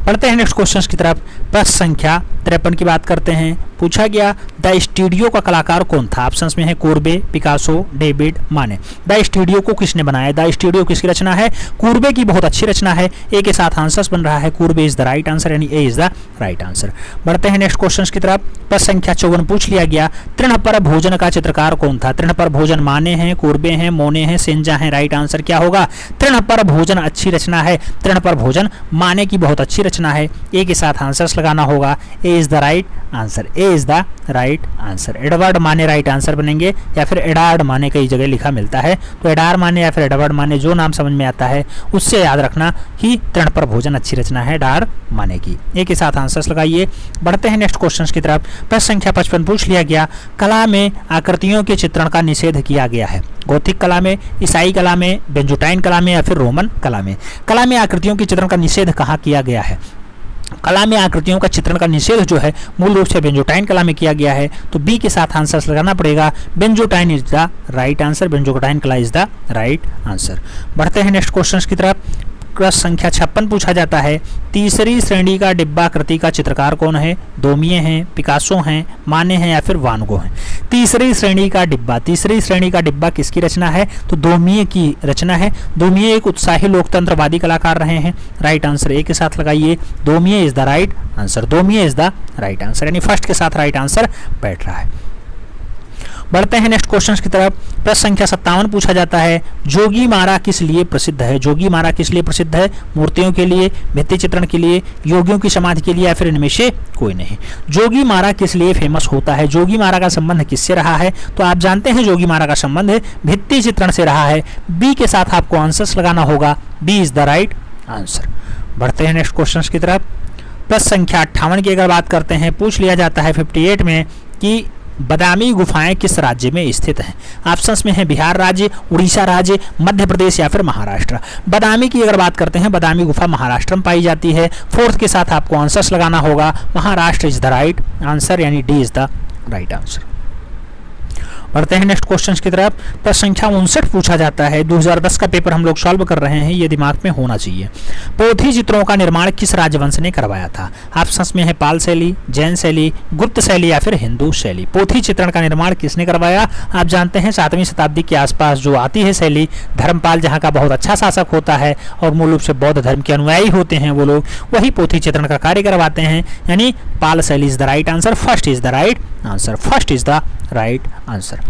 पढ़ते हैं नेक्स्ट क्वेश्चन की तरफ़. प्रश्न संख्या तिरपन की बात करते हैं. पूछा गया, द स्टूडियो का कलाकार कौन था? ऑप्शन में है Courbet, Picasso, David, Manet. The studio को किसने बनाया? द स्टूडियो किसकी रचना है? कुरबे की बहुत अच्छी रचना है। ए के साथ आंसर बन रहा है। Courbet is the right answer यानी A is the right answer बढ़ते हैं नेक्स्ट क्वेश्चन की तरफ़। प्रश्न संख्या चौवन पूछ लिया गया। तृण पर भोजन का चित्रकार कौन था? तृण पर भोजन माने हैं, कुरबे हैं, मोने हैं, सेंजा हैं राइट आंसर क्या होगा? तृण पर भोजन अच्छी रचना है। तृण पर भोजन माने की बहुत अच्छी रचना है। ए के साथ आंसर्स लगाना होगा। A is the right answer A is the right answer Edward Manet right answer बनेंगे या फिर एडार्ड माने कई जगह लिखा मिलता है। तो एडार माने या फिर एडवर्ड माने जो नाम समझ में आता है, उससे याद रखना कि तृण पर भोजन अच्छी रचना है डार माने की। ए के साथ आंसर्स लगाइए। बढ़ते हैं नेक्स्ट क्वेश्चन की तरफ़। प्रश्न संख्या पचपन पूछ लिया गया। कला में आकृतियों के चित्रण का निषेध किया गया है। गौथिक कला में, ईसाई कला में, बेंजुटाइन कला में या फिर रोमन कला में? कला में आकृतियों के चित्रण का निषेध कहाँ किया गया है? कला में आकृतियों का चित्रण का निषेध जो है, मूल रूप से बेंजोटाइन कला में किया गया है तो बी के साथ आंसर लगाना पड़ेगा। Byzantine is the right answer Byzantine कला इज़ द राइट आंसर बढ़ते हैं नेक्स्ट क्वेश्चन की तरफ़। प्रश्न संख्या छप्पन पूछा जाता है। तीसरी श्रेणी का डिब्बा कृति का चित्रकार कौन है? दोमिये हैं, पिकासो हैं माने हैं या फिर वानगो हैं? तीसरी श्रेणी का डिब्बा। तीसरी श्रेणी का डिब्बा किसकी रचना है? तो दोमिये की रचना है। दोमिये एक उत्साही लोकतंत्रवादी कलाकार रहे हैं। राइट आंसर ए के साथ लगाइए। Daumier is the right answer. Daumier is the right answer. यानी फ़र्स्ट के साथ राइट आंसर बैठ रहा है। बढ़ते हैं नेक्स्ट क्वेश्चन की तरफ़। प्रश्न संख्या सत्तावन पूछा जाता है, जोगी मारा किस लिए प्रसिद्ध है? जोगी मारा किस लिए प्रसिद्ध है? मूर्तियों के लिए, भित्ति चित्रण के लिए, योगियों की समाधि के लिए या फिर इनमें से कोई नहीं? जोगी मारा किस लिए फ़ेमस होता है? जोगी मारा का संबंध किससे रहा है? तो आप जानते हैं जोगी मारा का संबंध भित्ति चित्रण से रहा है। बी के साथ आपको आंसर लगाना होगा। B is the right answer बढ़ते हैं नेक्स्ट क्वेश्चन की तरफ़। प्रश्न संख्या अट्ठावन की अगर बात करते हैं, पूछ लिया जाता है 58 में कि बदामी गुफाएँ किस राज्य में स्थित हैं? ऑप्शंस में है बिहार राज्य, उड़ीसा राज्य, मध्य प्रदेश या फिर महाराष्ट्र। बदामी की अगर बात करते हैं, बदामी गुफा महाराष्ट्र में पाई जाती है। फोर्थ के साथ आपको आंसर्स लगाना होगा। Maharashtra is the right answer यानी D is the right answer बढ़ते हैं नेक्स्ट क्वेश्चन की तरफ़। प्रश्न संख्या उनसठ पूछा जाता है। 2010 का पेपर हम लोग सॉल्व कर रहे हैं, ये दिमाग में होना चाहिए। पोथी चित्रों का निर्माण किस राजवंश ने करवाया था? ऑप्शन में है पाल शैली, जैन शैली, गुप्त शैली या फिर हिंदू शैली। पोथी चित्रण का निर्माण किसने करवाया? आप जानते हैं सातवीं शताब्दी के आसपास जो आती है शैली, धर्मपाल जहाँ का बहुत अच्छा शासक होता है और मूल रूप से बौद्ध धर्म के अनुयायी होते हैं वो लोग, वही पोथी चित्रण का कार्य करवाते हैं। यानी पाल शैली is the right answer first is the right answer first is the right answer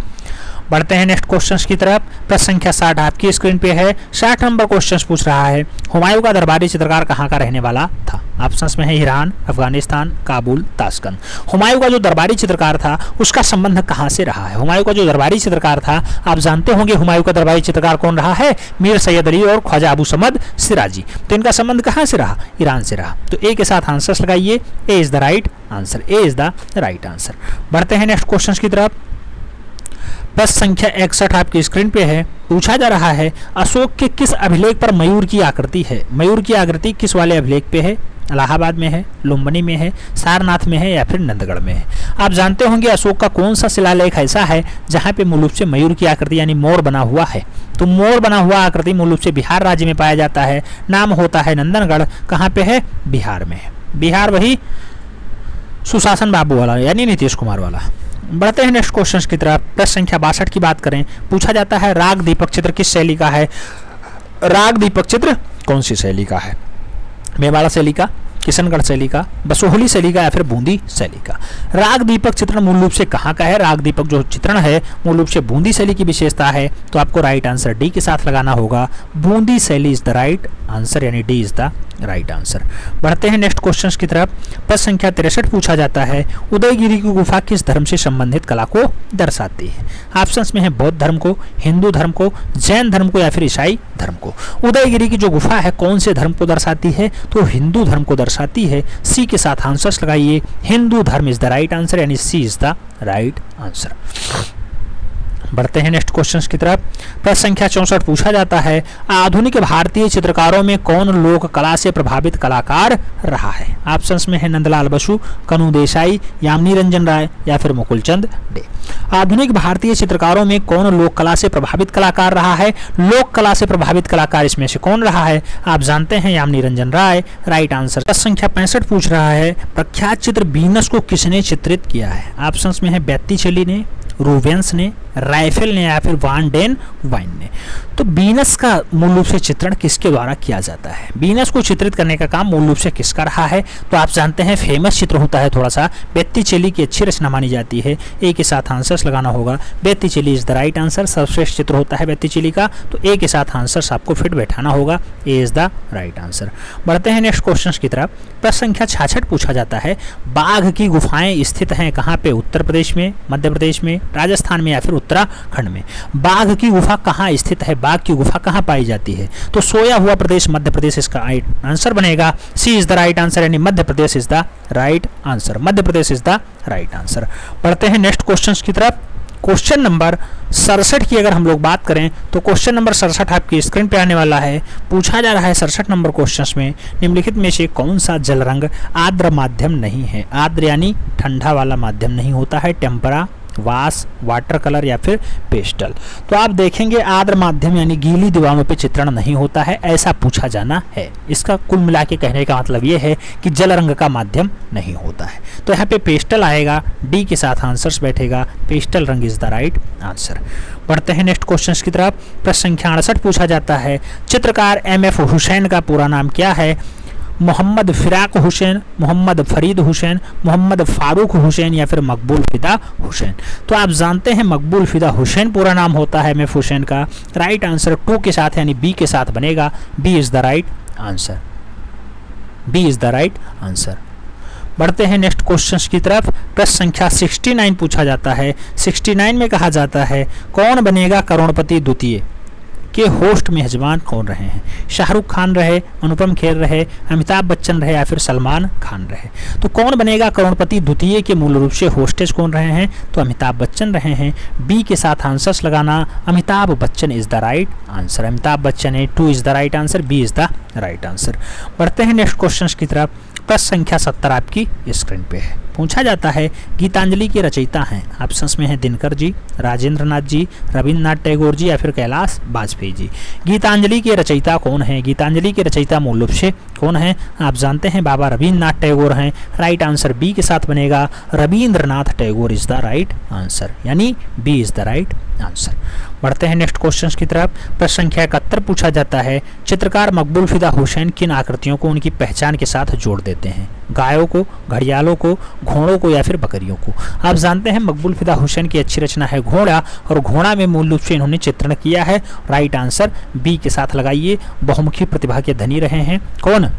बढ़ते हैं नेक्स्ट क्वेश्चन की तरफ़। प्रश्न संख्या साठ आपकी स्क्रीन पे है। साठ नंबर क्वेश्चन पूछ रहा है। हुमायूं का दरबारी चित्रकार कहाँ का रहने वाला था? ऑप्शन में है ईरान, अफ़गानिस्तान, काबुल, ताशकंद। हुमायूं का जो दरबारी चित्रकार था, उसका संबंध कहाँ से रहा है? हुमायूं का जो दरबारी चित्रकार था, आप जानते होंगे हुमायूं का दरबारी चित्रकार कौन रहा है? मीर सैयद अली और ख्वाजा अबू समद सिराजी। तो इनका संबंध कहाँ से रहा? ईरान से रहा। तो ए के साथ आंसर लगाइए। A is the right answer A is the right answer बढ़ते हैं नेक्स्ट क्वेश्चन की तरफ़। प्रश्न संख्या इकसठ आपकी स्क्रीन पे है। पूछा जा रहा है, अशोक के किस अभिलेख पर मयूर की आकृति है? मयूर की आकृति किस वाले अभिलेख पे है? इलाहाबाद में है, लुम्बनी में है, सारनाथ में है या फिर नंदगढ़ में है? आप जानते होंगे अशोक का कौन सा शिलालेख ऐसा है जहाँ पे मूल रूप से मयूर की आकृति यानी मोर बना हुआ है? तो मोर बना हुआ आकृति मूल रूप से बिहार राज्य में पाया जाता है। नाम होता है नंदनगढ़, कहाँ पे है? बिहार में बिहार वही सुशासन बाबू वाला, यानी नीतीश कुमार वाला। बढ़ते हैं नेक्स्ट क्वेश्चन की तरफ़। प्रश्न संख्या बासठ की बात करें। पूछा जाता है, राग दीपक चित्र किस शैली का है? राग दीपक चित्र कौन सी शैली का है? मेवाड़ा शैली का, किशनगढ़ शैली का, बसोहली शैली का या फिर बूंदी शैली का? राग दीपक चित्रण मूल रूप से कहाँ का है? राग दीपक जो चित्रण है, मूल रूप से बूंदी शैली की विशेषता है। तो आपको राइट आंसर डी के साथ लगाना होगा। बूंदी शैली इज़ द राइट आंसर, यानी D is the right answer बढ़ते हैं नेक्स्ट क्वेश्चन की तरफ़। प्रश्न संख्या तिरसठ पूछा जाता है। उदयगिरी की गुफा किस धर्म से संबंधित कला को दर्शाती है? ऑप्शन में है बौद्ध धर्म को, हिंदू धर्म को, जैन धर्म को या फिर ईसाई धर्म को। उदयगिरी की जो गुफा है, कौन से धर्म को दर्शाती है? तो हिंदू धर्म को दर्शाती है। सी के साथ आंसर्स लगाइए। हिंदू धर्म इज़ द राइट आंसर यानी C is the right answer बढ़ते हैं नेक्स्ट क्वेश्चन की तरफ़। प्रश्न संख्या चौसठ पूछा जाता है, आधुनिक भारतीय चित्रकारों में कौन लोक कला से प्रभावित कलाकार रहा है? ऑप्शन में है नंदलाल बसु, कनु देसाई, यामिनी रंजन राय या फिर मुकुलचंद डे आधुनिक भारतीय चित्रकारों में कौन लोक कला से प्रभावित कलाकार रहा है? लोक कला से प्रभावित कलाकार इसमें से कौन रहा है? आप जानते हैं यामिनी रंजन राय राइट आंसर प्रश्न संख्या पैंसठ पूछ रहा है, प्रख्यात चित्र बीनस को किसने चित्रित किया है? ऑप्शन में है बैत्ती ने रूवेंस ने राइफल ने या फिर वान डेन वाइन ने। तो बीनस का मूल रूप से चित्रण किसके द्वारा किया जाता है? बीनस को चित्रित करने का काम मूल रूप से किसका रहा है? तो आप जानते हैं फ़ेमस चित्र होता है थोड़ा सा बेत्ती चेली की अच्छी रचना मानी जाती है। ए के साथ आंसर्स लगाना होगा। बेत्ती चेली इज़ द राइट आंसर सर्वश्रेष्ठ चित्र होता है बेत्ती चेली का। तो ए के साथ आंसर्स आपको फिट बैठाना होगा। A is the right answer बढ़ते हैं नेक्स्ट क्वेश्चन की तरफ़। प्रश्न संख्या छाछठ पूछा जाता है। बाघ की गुफाएँ स्थित हैं कहाँ पे? उत्तर प्रदेश में, मध्य प्रदेश में, राजस्थान में या फिर उत्तराखंड में। बाघ की गुफा कहाँ स्थित है? बाघ की गुफा कहाँ पाई जाती है? तो सोया हुआ प्रदेश, मध्य प्रदेश, इसका आंसर बनेगा। C is the right answer यानी Madhya Pradesh is the right answer Madhya Pradesh is the right answer पढ़ते हैं नेक्स्ट क्वेश्चन की तरफ़। क्वेश्चन नंबर सड़सठ की अगर हम लोग बात करें तो क्वेश्चन नंबर सड़सठ आपकी स्क्रीन पे आने वाला है। पूछा जा रहा है सड़सठ नंबर क्वेश्चन में, निम्नलिखित में से कौन सा जल रंग आर्द्र माध्यम नहीं है? आर्द्र यानी ठंडा वाला माध्यम नहीं होता है टेम्परा वास, वाटर कलर या फिर पेस्टल। तो आप देखेंगे आद्र माध्यम यानी गीली दीवारों पर चित्रण नहीं होता है, ऐसा पूछा जाना है। इसका कुल मिला के कहने का मतलब ये है कि जल रंग का माध्यम नहीं होता है। तो यहाँ पे पेस्टल आएगा, डी के साथ आंसर्स बैठेगा, पेस्टल रंग इज़ द राइट आंसर बढ़ते हैं नेक्स्ट क्वेश्चन की तरफ़। प्रश्न संख्या अड़सठ पूछा जाता है, चित्रकार एम एफ़ हुसैन का पूरा नाम क्या है? मोहम्मद फ़िराक हुसैन, मोहम्मद फरीद हुसैन, मोहम्मद फ़ारूक हुसैन या फिर मकबूल फ़िदा हुसैन। तो आप जानते हैं मकबूल फ़िदा हुसैन पूरा नाम होता है मेफ हुसैन का। राइट आंसर टू के साथ यानी बी के साथ बनेगा। B is the right answer B is the right answer बढ़ते हैं नेक्स्ट क्वेश्चन की तरफ़। प्रश्न संख्या 69 पूछा जाता है। 69 में कहा जाता है, कौन बनेगा करोड़पति द्वितीय? के होस्ट मेजबान कौन रहे हैं? शाहरुख खान रहे, अनुपम खेर रहे, अमिताभ बच्चन रहे या फिर सलमान खान रहे? तो कौन बनेगा करोड़पति द्वितीय के मूल रूप से होस्टेज कौन रहे हैं? तो अमिताभ बच्चन रहे हैं। बी के साथ आंसर्स लगाना, Amitabh Bachchan is the right answer Amitabh Bachchan है two is the right answer B is the right answer बढ़ते हैं नेक्स्ट क्वेश्चन की तरफ़। प्रश्न संख्या सत्तर आपकी स्क्रीन पे है। पूछा जाता है, गीतांजलि के रचयिता हैं। ऑप्शन में हैं दिनकर जी राजेंद्र नाथ जी रविन्द्रनाथ टैगोर जी या फिर कैलाश वाजपेयी जी। गीतांजलि के रचयिता कौन है? गीतांजलि के रचयिता मूल रूप से कौन है? आप जानते हैं बाबा रविन्द्रनाथ टैगोर हैं। राइट आंसर बी के साथ बनेगा Rabindranath Tagore is the right answer यानी B is the right answer. बढ़ते हैं नेक्स्ट क्वेश्चन की तरफ़। प्रश्न संख्या इकहत्तर पूछा जाता है। चित्रकार मकबूल फिदा हुसैन किन आकृतियों को उनकी पहचान के साथ जोड़ देते हैं? गायों को, घड़ियालों को, घोड़ों को या फिर बकरियों को? आप जानते हैं मकबूल फिदा हुसैन की अच्छी रचना है घोड़ा और घोड़ा में मूल रूप से इन्होंने चित्रण किया है। राइट आंसर, बी के साथ लगाइए। बहुमुखी प्रतिभा के धनी रहे हैं। कौन?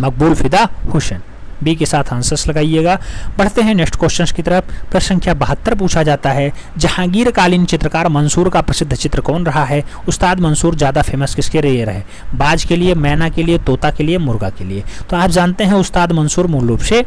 मकबूल फिदा हुसैन। बी के साथ आंसर्स लगाइएगा। बढ़ते हैं नेक्स्ट क्वेश्चन की तरफ़। प्रश्न संख्या बहत्तर पूछा जाता है जहांगीर कालीन चित्रकार मंसूर का प्रसिद्ध चित्र कौन रहा है? उस्ताद मंसूर ज़्यादा फ़ेमस किसके लिए रहे? बाज के लिए, मैना के लिए, तोता के लिए, मुर्गा के लिए। तो आप जानते हैं उस्ताद मंसूर मूल रूप से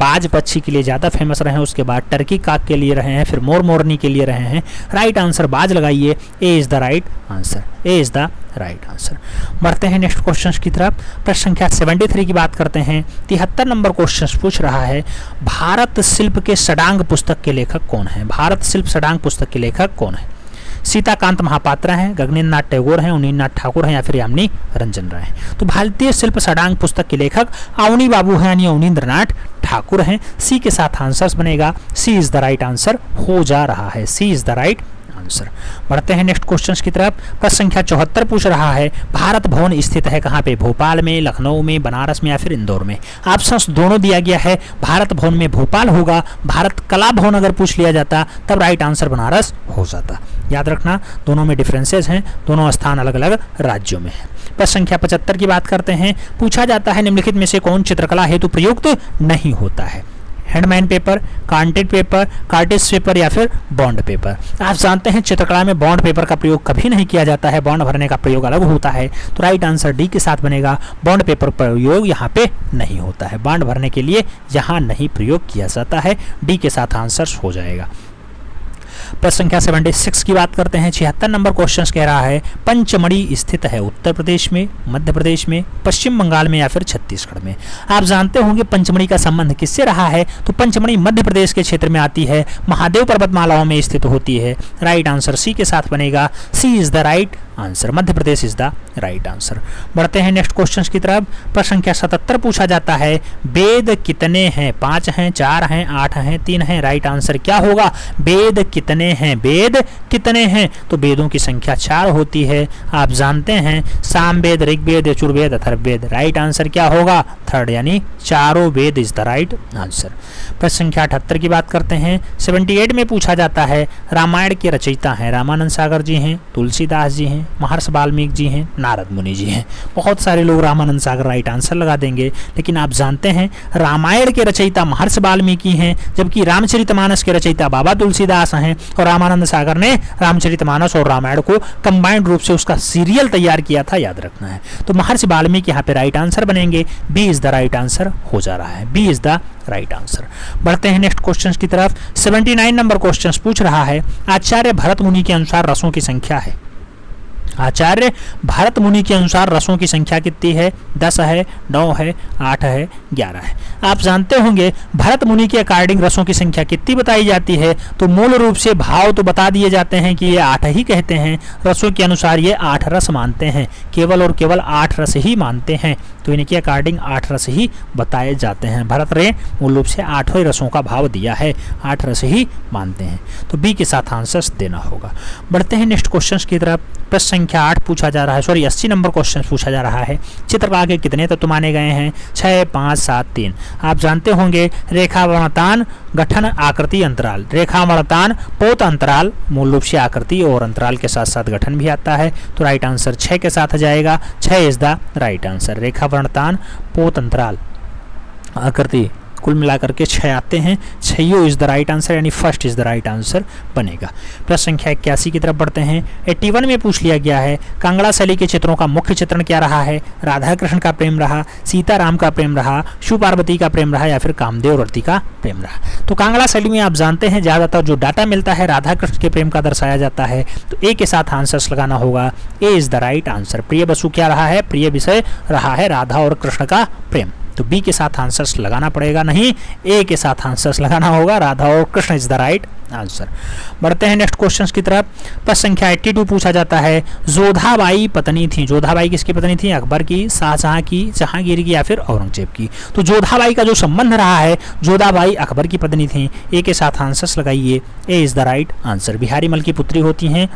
बाज पक्षी के लिए ज़्यादा फ़ेमस रहे हैं, उसके बाद टर्की काक के लिए रहे हैं, फिर मोर मोरनी के लिए रहे हैं। राइट आंसर बाज लगाइए। A is the right answer A is the right answer. बढ़ते हैं नेक्स्ट क्वेश्चन की तरफ़। प्रश्न संख्या 73 की बात करते हैं। तिहत्तर नंबर क्वेश्चन पूछ रहा है, भारत शिल्प के सडांग पुस्तक के लेखक कौन है? भारत शिल्प सडांग पुस्तक के लेखक कौन है? सीताकांत महापात्रा हैं गगनेन्द्र नाथ टैगोर हैं उन्नीन नाथ ठाकुर हैं या फिर यामिनी रंजन राय हैं। तो भारतीय शिल्प सडांग पुस्तक के लेखक अवनी बाबू हैं यानी अवनीन्द्र नाथ ठाकुर हैं। सी के साथ आंसर बनेगा। C is the right answer हो जा रहा है। C is the right answer बढ़ते हैं नेक्स्ट क्वेश्चन की तरफ़। प्रश्न संख्या चौहत्तर पूछ रहा है, भारत भवन स्थित है कहाँ पे? भोपाल में, लखनऊ में, बनारस में या फिर इंदौर में? ऑप्शन दोनों दिया गया है। भारत भवन में भोपाल होगा, भारत कला भवन अगर पूछ लिया जाता, तब राइट आंसर बनारस हो जाता। याद रखना, दोनों में डिफरेंसेस हैं, दोनों स्थान अलग अलग राज्यों में है। प्रश्न संख्या पचहत्तर की बात करते हैं। पूछा जाता है, निम्नलिखित में से कौन चित्रकला हेतु प्रयुक्त नहीं होता है? Handmade paper coated paper cartridge paper या फिर बॉन्ड पेपर आप जानते हैं चित्रकला में बॉन्ड पेपर का प्रयोग कभी नहीं किया जाता है। बॉन्ड भरने का प्रयोग अलग होता है। तो राइट आंसर डी के साथ बनेगा। बॉन्ड पेपर प्रयोग यहाँ पे नहीं होता है। बॉन्ड भरने के लिए यहाँ नहीं प्रयोग किया जाता है। डी के साथ आंसर हो जाएगा। प्रश्न संख्या सेवेंटी सिक्स की बात करते हैं। छिहत्तर नंबर क्वेश्चन कह रहा है, पंचमढ़ी स्थित है उत्तर प्रदेश में, मध्य प्रदेश में, पश्चिम बंगाल में या फिर छत्तीसगढ़ में? आप जानते होंगे पंचमढ़ी का संबंध किससे रहा है? तो पंचमढ़ी मध्य प्रदेश के क्षेत्र में आती है, महादेव पर्वतमालाओं में स्थित होती है। राइट आंसर सी के साथ बनेगा। C is the right answer Madhya Pradesh is the right answer बढ़ते हैं नेक्स्ट क्वेश्चन की तरफ़. प्रश्न संख्या सतहत्तर पूछा जाता है वेद कितने हैं? पाँच हैं, चार हैं, आठ हैं, तीन हैं? राइट आंसर क्या होगा? वेद कितने हैं? वेद कितने हैं? तो वेदों की संख्या चार होती है। आप जानते हैं, साम वेद ऋग्वेद यजुर्वेद अथर्वेद राइट आंसर क्या होगा? थर्ड यानी चारों वेद इज़ द राइट आंसर प्रश्न संख्या अठहत्तर की बात करते हैं। सेवेंटी में पूछा जाता है, रामायण के रचयिता हैं रामानंद सागर जी हैं, तुलसीदास जी हैं महर्ष वाल्मीकि जी हैं, नारद मुनि जी हैं। बहुत सारे लोग रामानंद सागर राइट आंसर लगा देंगे, लेकिन आप जानते हैं, रामायण के रचयिता महर्ष वाल्मीकि हैं, जबकि रामचरितमानस के रचयिता बाबा तुलसीदास हैं, और रामानंद सागर ने रामचरितमानस और रामायण को कंबाइंड रूप से उसका सीरियल तैयार किया था, याद रखना है। तो महर्षि वाल्मीकि यहाँ पे राइट आंसर बनेंगे B is the right answer हो जा रहा है। B is the right answer बढ़ते हैं नेक्स्ट क्वेश्चन की तरफ़। 79 नंबर क्वेश्चन पूछ रहा है, आचार्य भरत मुनि के अनुसार रसों की संख्या है। आचार्य, भारत मुनि के अनुसार रसों की संख्या कितनी है? दस है, नौ है, आठ है, ग्यारह है। आप जानते होंगे, भरत मुनि के अकॉर्डिंग रसों की संख्या कितनी बताई जाती है? तो मूल रूप से भाव तो बता दिए जाते हैं कि ये आठ ही कहते हैं। रसों के अनुसार ये आठ रस मानते हैं। केवल और केवल आठ रस ही मानते हैं। तो इनके अकॉर्डिंग आठ रस ही बताए जाते हैं। भरत रे मूल रूप से आठों रसों का भाव दिया है। आठ रस ही मानते हैं। तो बी के साथ आंसर देना होगा। बढ़ते हैं नेक्स्ट क्वेश्चन की तरफ़। प्रश्न संख्या आठ पूछा जा रहा है। सॉरी अस्सी नंबर क्वेश्चन पूछा जा रहा है। चित्रकला के कितने तत्व तो माने गए हैं? छः पाँच, सात, तीन। आप जानते होंगे रेखा वर्णतान गठन आकृति अंतराल। रेखा वर्णतान पोत अंतराल, मूल रूप से आकृति और अंतराल के साथ साथ गठन भी आता है। तो राइट आंसर छः के साथ जाएगा। छः इज़ द राइट आंसर रेखा वर्णतान पोत अंतराल आकृति कुल मिलाकर के छः आते हैं। छो इज़ द राइट आंसर यानी first is the right answer बनेगा। प्रश्न संख्या इक्यासी की तरफ़ बढ़ते हैं। एट्टी वन में पूछ लिया गया है, कांगड़ा शैली के चित्रों का मुख्य चित्रण क्या रहा है? राधा कृष्ण का प्रेम रहा, सीताराम का प्रेम रहा शिव पार्वती का प्रेम रहा, या फिर कामदेव रती का प्रेम रहा? तो कांगड़ा शैली में आप जानते हैं, ज़्यादातर जो डाटा मिलता है राधा कृष्ण के प्रेम का दर्शाया जाता है। तो ए के साथ आंसर्स लगाना होगा। A is the right answer Priya Basu क्या रहा है? प्रिय विषय रहा है राधा और कृष्ण का प्रेम। तो बी के साथ आंसर्स लगाना पड़ेगा नहीं ए के साथ आंसर्स लगाना होगा। राधा और Krishna is the right answer बढ़ते हैं नेक्स्ट क्वेश्चन की तरफ़। प्रश्न संख्या 82 पूछा जाता है। जोधाबाई पत्नी थी। जोधाबाई किसकी पत्नी थी? अकबर की, शाहजहां की, जहांगीर की या फिर औरंगज़ेब की। तो जोधाबाई का जो संबंध रहा है, जोधाबाई अकबर की पत्नी थी। ए के साथ आंसर्स लगाइए। A is the right answer Bihari Mal की पुत्री होती हैं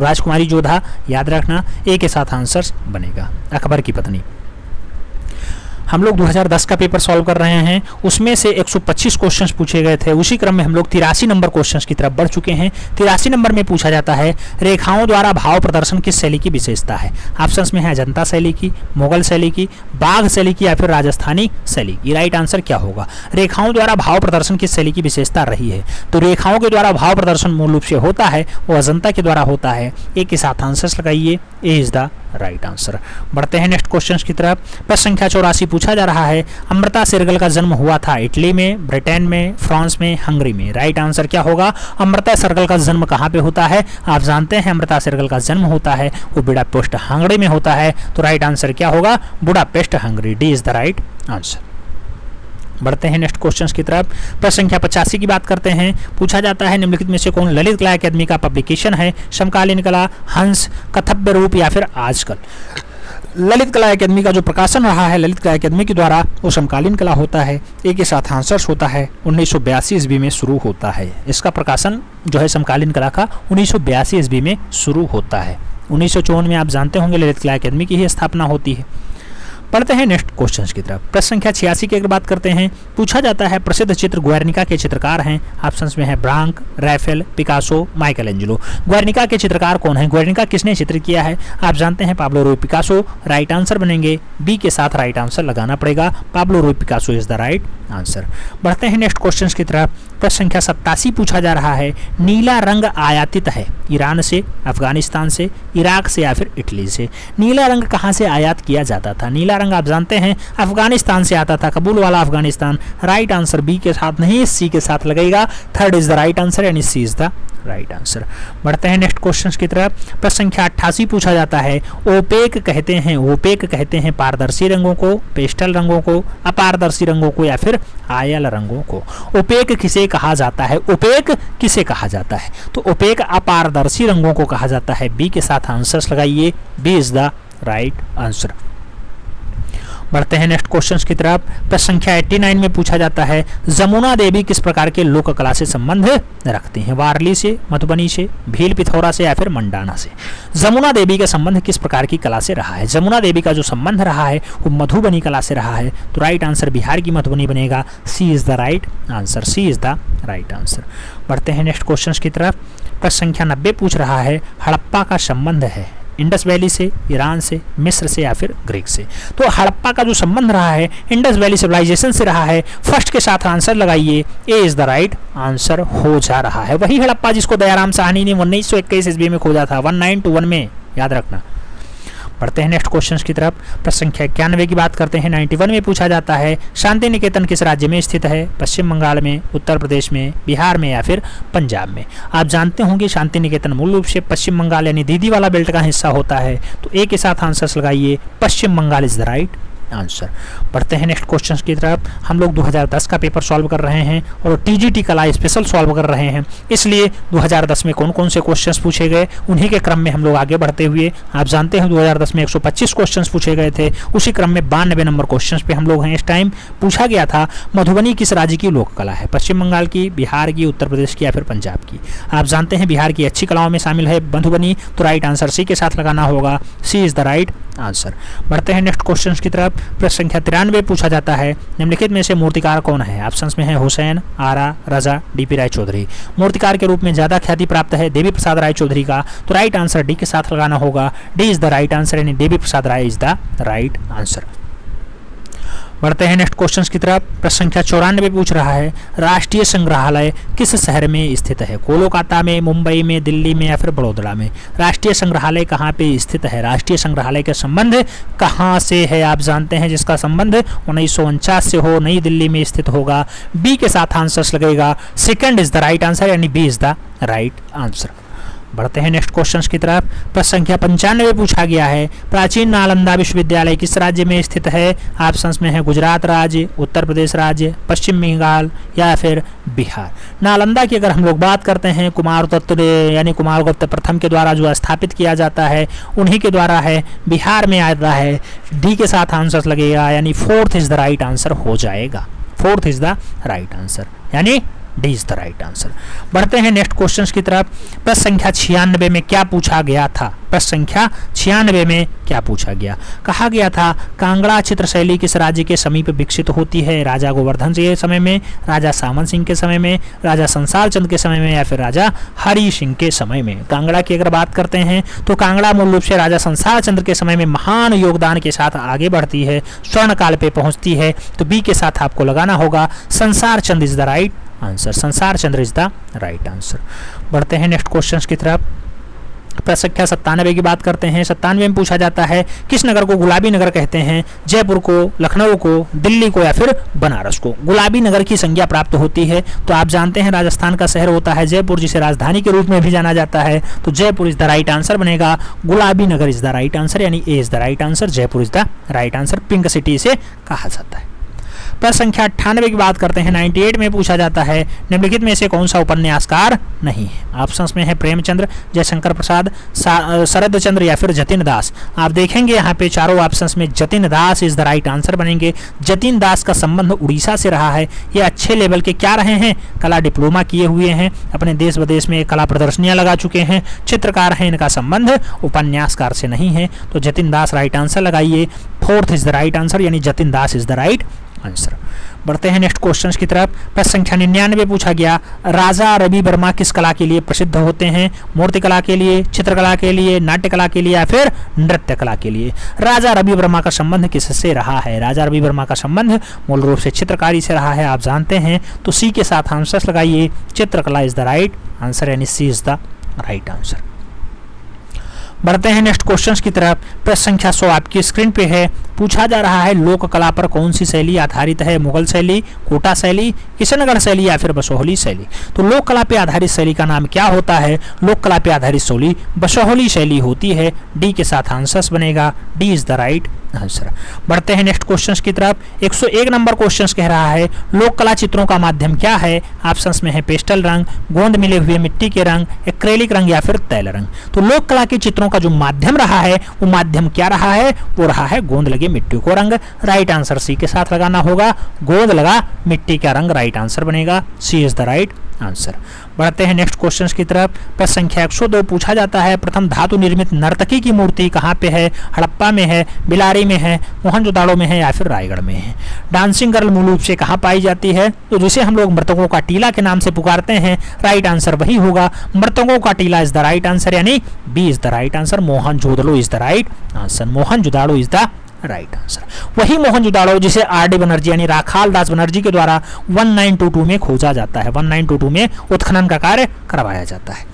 राजकुमारी जोधा, याद रखना ए के साथ आंसर्स बनेगा, अकबर की पत्नी। हम लोग 2010 का पेपर सॉल्व कर रहे हैं। उसमें से 125 क्वेश्चंस पूछे गए थे। उसी क्रम में हम लोग तिरासी नंबर क्वेश्चंस की तरफ़ बढ़ चुके हैं। तिरासी नंबर में पूछा जाता है, रेखाओं द्वारा भाव प्रदर्शन किस शैली की विशेषता है? ऑप्शंस में है अजंता शैली की, मुगल शैली की, बाघ शैली की या फिर राजस्थानी शैली। ये राइट आंसर क्या होगा? रेखाओं द्वारा भाव प्रदर्शन किस शैली की विशेषता रही है? तो रेखाओं के द्वारा भाव प्रदर्शन मूल रूप से होता है, वो अजंता के द्वारा होता है। एक के साथ आंसर्स लगाइए। A is the right answer बढ़ते हैं नेक्स्ट क्वेश्चन की तरफ़। प्रश्न संख्या चौरासी पूछा जा रहा है, अमृता सिरगल का जन्म हुआ था इटली में, ब्रिटेन में, फ्रांस में, हंगरी में। राइट आंसर क्या होगा? अमृता सिरगल का जन्म कहाँ पे होता है? आप जानते हैं अमृता सिरगल का जन्म होता है, वो बुडापेस्ट, हंगरी में होता है। तो राइट आंसर क्या होगा? Budapest, Hungary. D is the right answer बढ़ते हैं नेक्स्ट क्वेश्चंस की तरफ़। प्रश्न संख्या पचासी की बात करते हैं। पूछा जाता है निम्नलिखित में से कौन ललित कला अकेदमी का पब्लिकेशन है? समकालीन कला, हंस, कथव्य रूप या फिर आजकल? ललित कला अकेदमी का जो प्रकाशन रहा है, ललित कला अकेदमी के द्वारा वो समकालीन कला होता है। एक ही साथ आंसर्स होता है। उन्नीस सौ बयासी ईस्वी में शुरू होता है। इसका प्रकाशन जो है समकालीन कला का उन्नीस सौ बयासी ईस्वी में शुरू होता है। उन्नीस सौ चौवन में आप जानते होंगे, ललित कला अकेदमी की ही स्थापना होती है। पढ़ते हैं नेक्स्ट क्वेश्चन की तरफ़। प्रश्न संख्या छियासी की अगर बात करते हैं, पूछा जाता है प्रसिद्ध चित्र ग्वारनिका के चित्रकार हैं। ऑप्शन में है Braque Raphael Picasso Michelangelo Guernica के चित्रकार कौन है? ग्वारनिका किसने चित्र किया है? आप जानते हैं Pablo Ruiz Picasso right answer बनेंगे। बी के साथ राइट आंसर लगाना पड़ेगा। Pablo Ruiz Picasso is the right answer बढ़ते हैं नेक्स्ट क्वेश्चन की तरफ़। प्रश्न संख्या सत्तासी पूछा जा रहा है। नीला रंग आयातित है ईरान से, अफ़गानिस्तान से, इराक से या फिर इटली से? नीला रंग कहाँ से आयात किया जाता था? नीला रंग आप जानते हैं, अफ़गानिस्तान से आता था कबूल वाला अफ़गानिस्तान। राइट आंसर बी के साथ नहीं सी के साथ लगेगा। Third is the right answer यानी C is the right answer बढ़ते हैं नेक्स्ट क्वेश्चन की तरफ़। प्रश्न संख्या अट्ठासी पूछा जाता है। ओपेक कहते हैं, ओपेक कहते हैं पारदर्शी रंगों को, पेस्टल रंगों को, अपारदर्शी रंगों को या फिर आयल रंगों को। ओपेक किसे कहा जाता है? ओपेक किसे कहा जाता है? तो ओपेक अपारदर्शी रंगों को कहा जाता है। बी के साथ आंसर्स लगाइए। B is the right answer बढ़ते हैं नेक्स्ट क्वेश्चन की तरफ़। प्रश्न संख्या 89 में पूछा जाता है, जमुना देवी किस प्रकार के लोक कला से संबंध रखती हैं? वारली से, मधुबनी से, भील, पिथौरा से या फिर मंडाना से? जमुना देवी का संबंध किस प्रकार की कला से रहा है? जमुना देवी का जो संबंध रहा है, वो मधुबनी कला से रहा है। तो राइट आंसर बिहार की मधुबनी बनेगा। C is the right answer C is the right answer बढ़ते हैं नेक्स्ट क्वेश्चन की तरफ़। प्रश्न संख्या नब्बे पूछ रहा है, हड़प्पा का संबंध है। इंडस वैली से ईरान से, मिस्र से या फिर ग्रीक से। तो हड़प्पा का जो संबंध रहा है इंडस वैली सिविलाइजेशन से रहा है फ़र्स्ट के साथ आंसर लगाइए। A is the right answer हो जा रहा है। वही हड़प्पा जिसको दयाराम साहनी ने उन्नीस सौ इक्कीस में खोजा था वन नाइन टू वन में, याद रखना। बढ़ते हैं नेक्स्ट क्वेश्चन की तरफ़। प्रश्न संख्या इक्यानवे की बात करते हैं। 91 में पूछा जाता है शांति निकेतन किस राज्य में स्थित है? पश्चिम बंगाल में, उत्तर प्रदेश में, बिहार में या फिर पंजाब में? आप जानते होंगे शांति निकेतन मूल रूप से पश्चिम बंगाल यानी दीदी वाला बेल्ट का हिस्सा होता है। तो एक के साथ आंसर्स लगाइए। Paschim Bengal is the right answer पढ़ते हैं नेक्स्ट क्वेश्चन की तरफ़। हम लोग 2010 का पेपर सॉल्व कर रहे हैं और टीजीटी कला स्पेशल सॉल्व कर रहे हैं। इसलिए 2010 में कौन कौन से क्वेश्चंस पूछे गए, उन्हीं के क्रम में हम लोग आगे बढ़ते हुए, आप जानते हैं 2010 में 125 क्वेश्चंस पूछे गए थे, उसी क्रम में बानबे नंबर क्वेश्चन पे हम लोग हैं। इस टाइम पूछा गया था, मधुबनी किस राज्य की लोक कला है? पश्चिम बंगाल की, बिहार की, उत्तर प्रदेश की या फिर पंजाब की? आप जानते हैं बिहार की अच्छी कलाओं में शामिल है। मधुबनी तो राइट आंसर सी के साथ लगाना होगा। C is the right answer. बढ़ते हैं नेक्स्ट क्वेश्चन की तरफ़। प्रश्न संख्या तिरानवे पूछा जाता है। निम्नलिखित में से मूर्तिकार कौन है? ऑप्शन में है हुसैन, आरा, रजा, डीपी राय चौधरी मूर्तिकार के रूप में ज़्यादा ख्याति प्राप्त है देवी प्रसाद राय चौधरी का। तो राइट आंसर डी के साथ लगाना होगा। D is the right answer यानी Devi Prasad Roy is the right answer बढ़ते हैं नेक्स्ट क्वेश्चन की तरफ़। प्रश्न संख्या चौरानवे पूछ रहा है, राष्ट्रीय संग्रहालय किस शहर में स्थित है? कोलकाता में, मुंबई में, दिल्ली में या फिर बड़ोदरा में? राष्ट्रीय संग्रहालय कहाँ पे स्थित है? राष्ट्रीय संग्रहालय का संबंध कहाँ से है? आप जानते हैं जिसका संबंध उन्नीस सौ उनचास से हो, नई दिल्ली में स्थित होगा। बी के साथ आंसर लगेगा। Second is the right answer, यानी B is the right answer. बढ़ते हैं नेक्स्ट क्वेश्चन की तरफ़। प्रश्न संख्या पंचानवे पूछा गया है, प्राचीन नालंदा विश्वविद्यालय किस राज्य में स्थित है? ऑप्शन में है गुजरात राज्य, उत्तर प्रदेश राज्य, पश्चिम बंगाल या फिर बिहार। नालंदा की अगर हम लोग बात करते हैं, कुमार दत्त यानी कुमार गुप्त प्रथम के द्वारा जो स्थापित किया जाता है, उन्हीं के द्वारा है, बिहार में आता है। डी के साथ आंसर लगेगा, यानी fourth is the right answer हो जाएगा। Fourth is the right answer यानी D is the right answer. बढ़ते हैं नेक्स्ट क्वेश्चन की तरफ़। प्रश्न संख्या छियानबे में क्या पूछा गया था? प्रश्न संख्या छियानबे में क्या पूछा गया? कहा गया था, कांगड़ा चित्र शैली किस राज्य के समीप विकसित होती है? राजा गोवर्धन के समय में, राजा सामन सिंह के समय में, राजा संसार चंद के समय में, या फिर राजा हरि सिंह के समय में? कांगड़ा की अगर बात करते हैं तो कांगड़ा मूल रूप से राजा संसार चंद्र के समय में महान योगदान के साथ आगे बढ़ती है स्वर्ण काल पे पहुँचती है तो बी के साथ आपको लगाना होगा, Sansar Chand is the right answer. Sansar Chandra is the right answer. बढ़ते हैं नेक्स्ट क्वेश्चन की तरफ़। प्रसंख्या सत्तानवे की बात करते हैं। सत्तानवे में पूछा जाता है, किस नगर को गुलाबी नगर कहते हैं? जयपुर को, लखनऊ को, दिल्ली को या फिर बनारस को? गुलाबी नगर की संज्ञा प्राप्त होती है। तो आप जानते हैं, राजस्थान का शहर होता है जयपुर, जिसे राजधानी के रूप में भी जाना जाता है। तो Jaipur is the right answer बनेगा। Gulabi Nagar is the right answer यानी A is the right answer Jaipur is the right answer pink city से कहा जाता है। प्रश्न संख्या अट्ठानवे की बात करते हैं। 98 में पूछा जाता है, निम्नलिखित में से कौन सा उपन्यासकार नहीं है? ऑप्शंस में है प्रेमचंद्र, जयशंकर प्रसाद शरद चंद्र या फिर जतिन दास। आप देखेंगे यहाँ पे चारों ऑप्शंस में Jatin Das is the right answer बनेंगे। जतिन दास का संबंध उड़ीसा से रहा है। ये अच्छे लेवल के क्या रहे हैं? कला डिप्लोमा किए हुए हैं। अपने देश विदेश में कला प्रदर्शनियाँ लगा चुके हैं। चित्रकार हैं, इनका संबंध उपन्यासकार से नहीं है। तो जतिन दास राइट आंसर लगाइए। Fourth is the right answer, यानी Jatin Das is the right answer. बढ़ते हैं नेक्स्ट क्वेश्चन की तरफ़। प्रश्न संख्या निन्यानवे पूछा गया। राजा रवि वर्मा किस कला के लिए प्रसिद्ध होते हैं? मूर्ति कला के लिए, चित्रकला के लिए, नाट्य कला के लिए या फिर नृत्य कला के लिए? राजा रवि वर्मा का संबंध किससे रहा है? राजा रवि वर्मा का संबंध मूल रूप से चित्रकारी से रहा है, आप जानते हैं। तो सी के साथ आंसर लगाइए। चित्रकला इज़ द राइट आंसर यानी C is the right answer बढ़ते हैं नेक्स्ट क्वेश्चंस की तरफ़। प्रश्न संख्या सौ आपकी स्क्रीन पे है। पूछा जा रहा है लोक कला पर कौन सी शैली आधारित है? मुगल शैली, कोटा शैली, किशनगढ़ शैली या फिर बसोहली शैली? तो लोक कला पे आधारित शैली का नाम क्या होता है? लोक कला पे आधारित शैली, बसोहली शैली होती है। डी के साथ आंसर्स बनेगा। D is the right answer. बढ़ते हैं नेक्स्ट क्वेश्चंस की तरफ़। 101 नंबर क्वेश्चंस कह रहा है लोक कला चित्रों का माध्यम क्या है? ऑप्शंस में है पेस्टल रंग, गोंद मिले हुए मिट्टी के रंग, एक्रेलिक रंग या फिर तैल रंग। तो लोक कला के चित्रों का जो माध्यम रहा है, वो माध्यम क्या रहा है? वो रहा है गोंद लगे मिट्टी को रंग राइट आंसर सी के साथ लगाना होगा। गोंद लगा, मिट्टी का रंग राइट आंसर बनेगा। C is the right answer बढ़ते हैं नेक्स्ट क्वेश्चन की तरफ़। प्रश्न संख्या 102 पूछा जाता है। प्रथम, धातु निर्मित नर्तकी की मूर्ति कहाँ पे है? हड़प्पा में है, बिलारी में है, मोहनजोदाड़ो में है या फिर रायगढ़ में है? डांसिंग गर्ल मूल रूप से कहाँ पाई जाती है? तो जिसे हम लोग मृतकों का टीला के नाम से पुकारते हैं राइट आंसर वही होगा। मृतकों का टीला इज़ द राइट आंसर यानी B is the right answer Mohenjodaro is the right answer Mohenjodaro is the right answer वही मोहनजोदाड़ो जिसे आर डी बनर्जी यानी राखाल दास बनर्जी के द्वारा 1922 में खोजा जाता है। 1922 में उत्खनन का कार्य करवाया जाता है।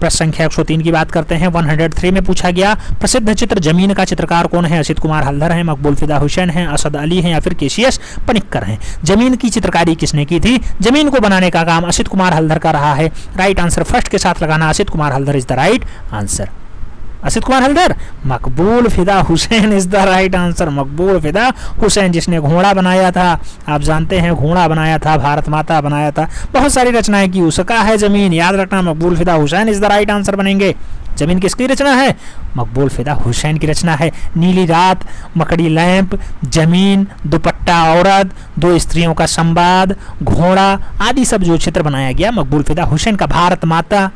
प्रश्न संख्या 103 की बात करते हैं। 103 में पूछा गया, प्रसिद्ध चित्र ज़मीन का चित्रकार कौन है? असित कुमार हल्दर है, मकबूल फिदा हुसैन है, असद अली है या फिर केशियस पनिक्कर हैं? ज़मीन की चित्रकारी किसने की थी? ज़मीन को बनाने का काम असित कुमार हल्दर का रहा है। राइट आंसर फ़र्स्ट के साथ लगाना Asit Kumar Haldar is the right answer Asit Kumar Haldar, Maqbool Fida Husain is the right answer. Maqbool Fida Husain, जिसने घोड़ा बनाया था। आप जानते हैं, घोड़ा बनाया था, भारत माता बनाया था। बहुत सारी रचनाएँ की, उसका है ज़मीन। याद रखना, Maqbool Fida Husain is the right answer बनेंगे। ज़मीन किसकी रचना है? मकबूल फिदा हुसैन की रचना है। नीली रात, मकड़ी लैंप, ज़मीन, दुपट्टा औरत, दो स्त्रियों का संवाद, घोड़ा, आदि सब जो चित्र बनाया गया, मकबूल फिदा हुसैन का भारत माता।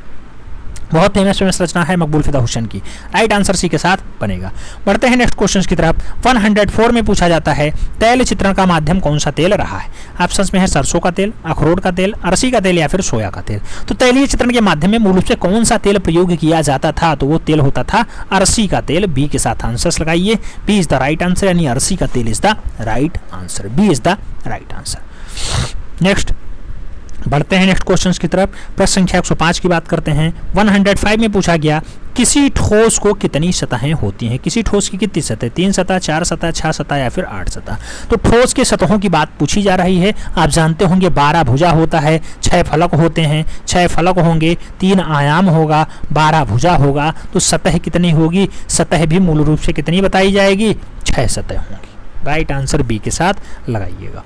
बहुत फ़ेमस फ़ेमस रचना है, मकबूल फिदा हुसैन की। राइट आंसर सी के साथ बनेगा। बढ़ते हैं नेक्स्ट क्वेश्चन की तरफ़। 104 में पूछा जाता है, तेल चित्रण का माध्यम कौन सा तेल रहा है? ऑप्शन में है सरसों का तेल, अखरोट का तेल, अरसी का तेल या फिर सोया का तेल। तो तैलीय चित्रण के माध्यम में मूल रूप से कौन सा तेल प्रयोग किया जाता था? तो वो तेल होता था अरसी का तेल। बी के साथ आंसर लगाइए। B is the right answer यानी अरसी का तेल is the right answer B is the right answer next बढ़ते हैं नेक्स्ट क्वेश्चन की तरफ़। प्रश्न संख्या 105 की बात करते हैं। 105 में पूछा गया, किसी ठोस को कितनी सतहें होती हैं? किसी ठोस की कितनी सतह? तीन सतह, चार सतह, छह सतह या फिर आठ सतह? तो ठोस के सतहों की बात पूछी जा रही है। आप जानते होंगे, बारह भुजा होता है, छह फलक होते हैं। छह फलक होंगे, तीन आयाम होगा, बारह भुजा होगा। तो सतह कितनी होगी? सतह भी मूल रूप से कितनी बताई जाएगी? छह सतह होंगी। राइट आंसर बी के साथ लगाइएगा।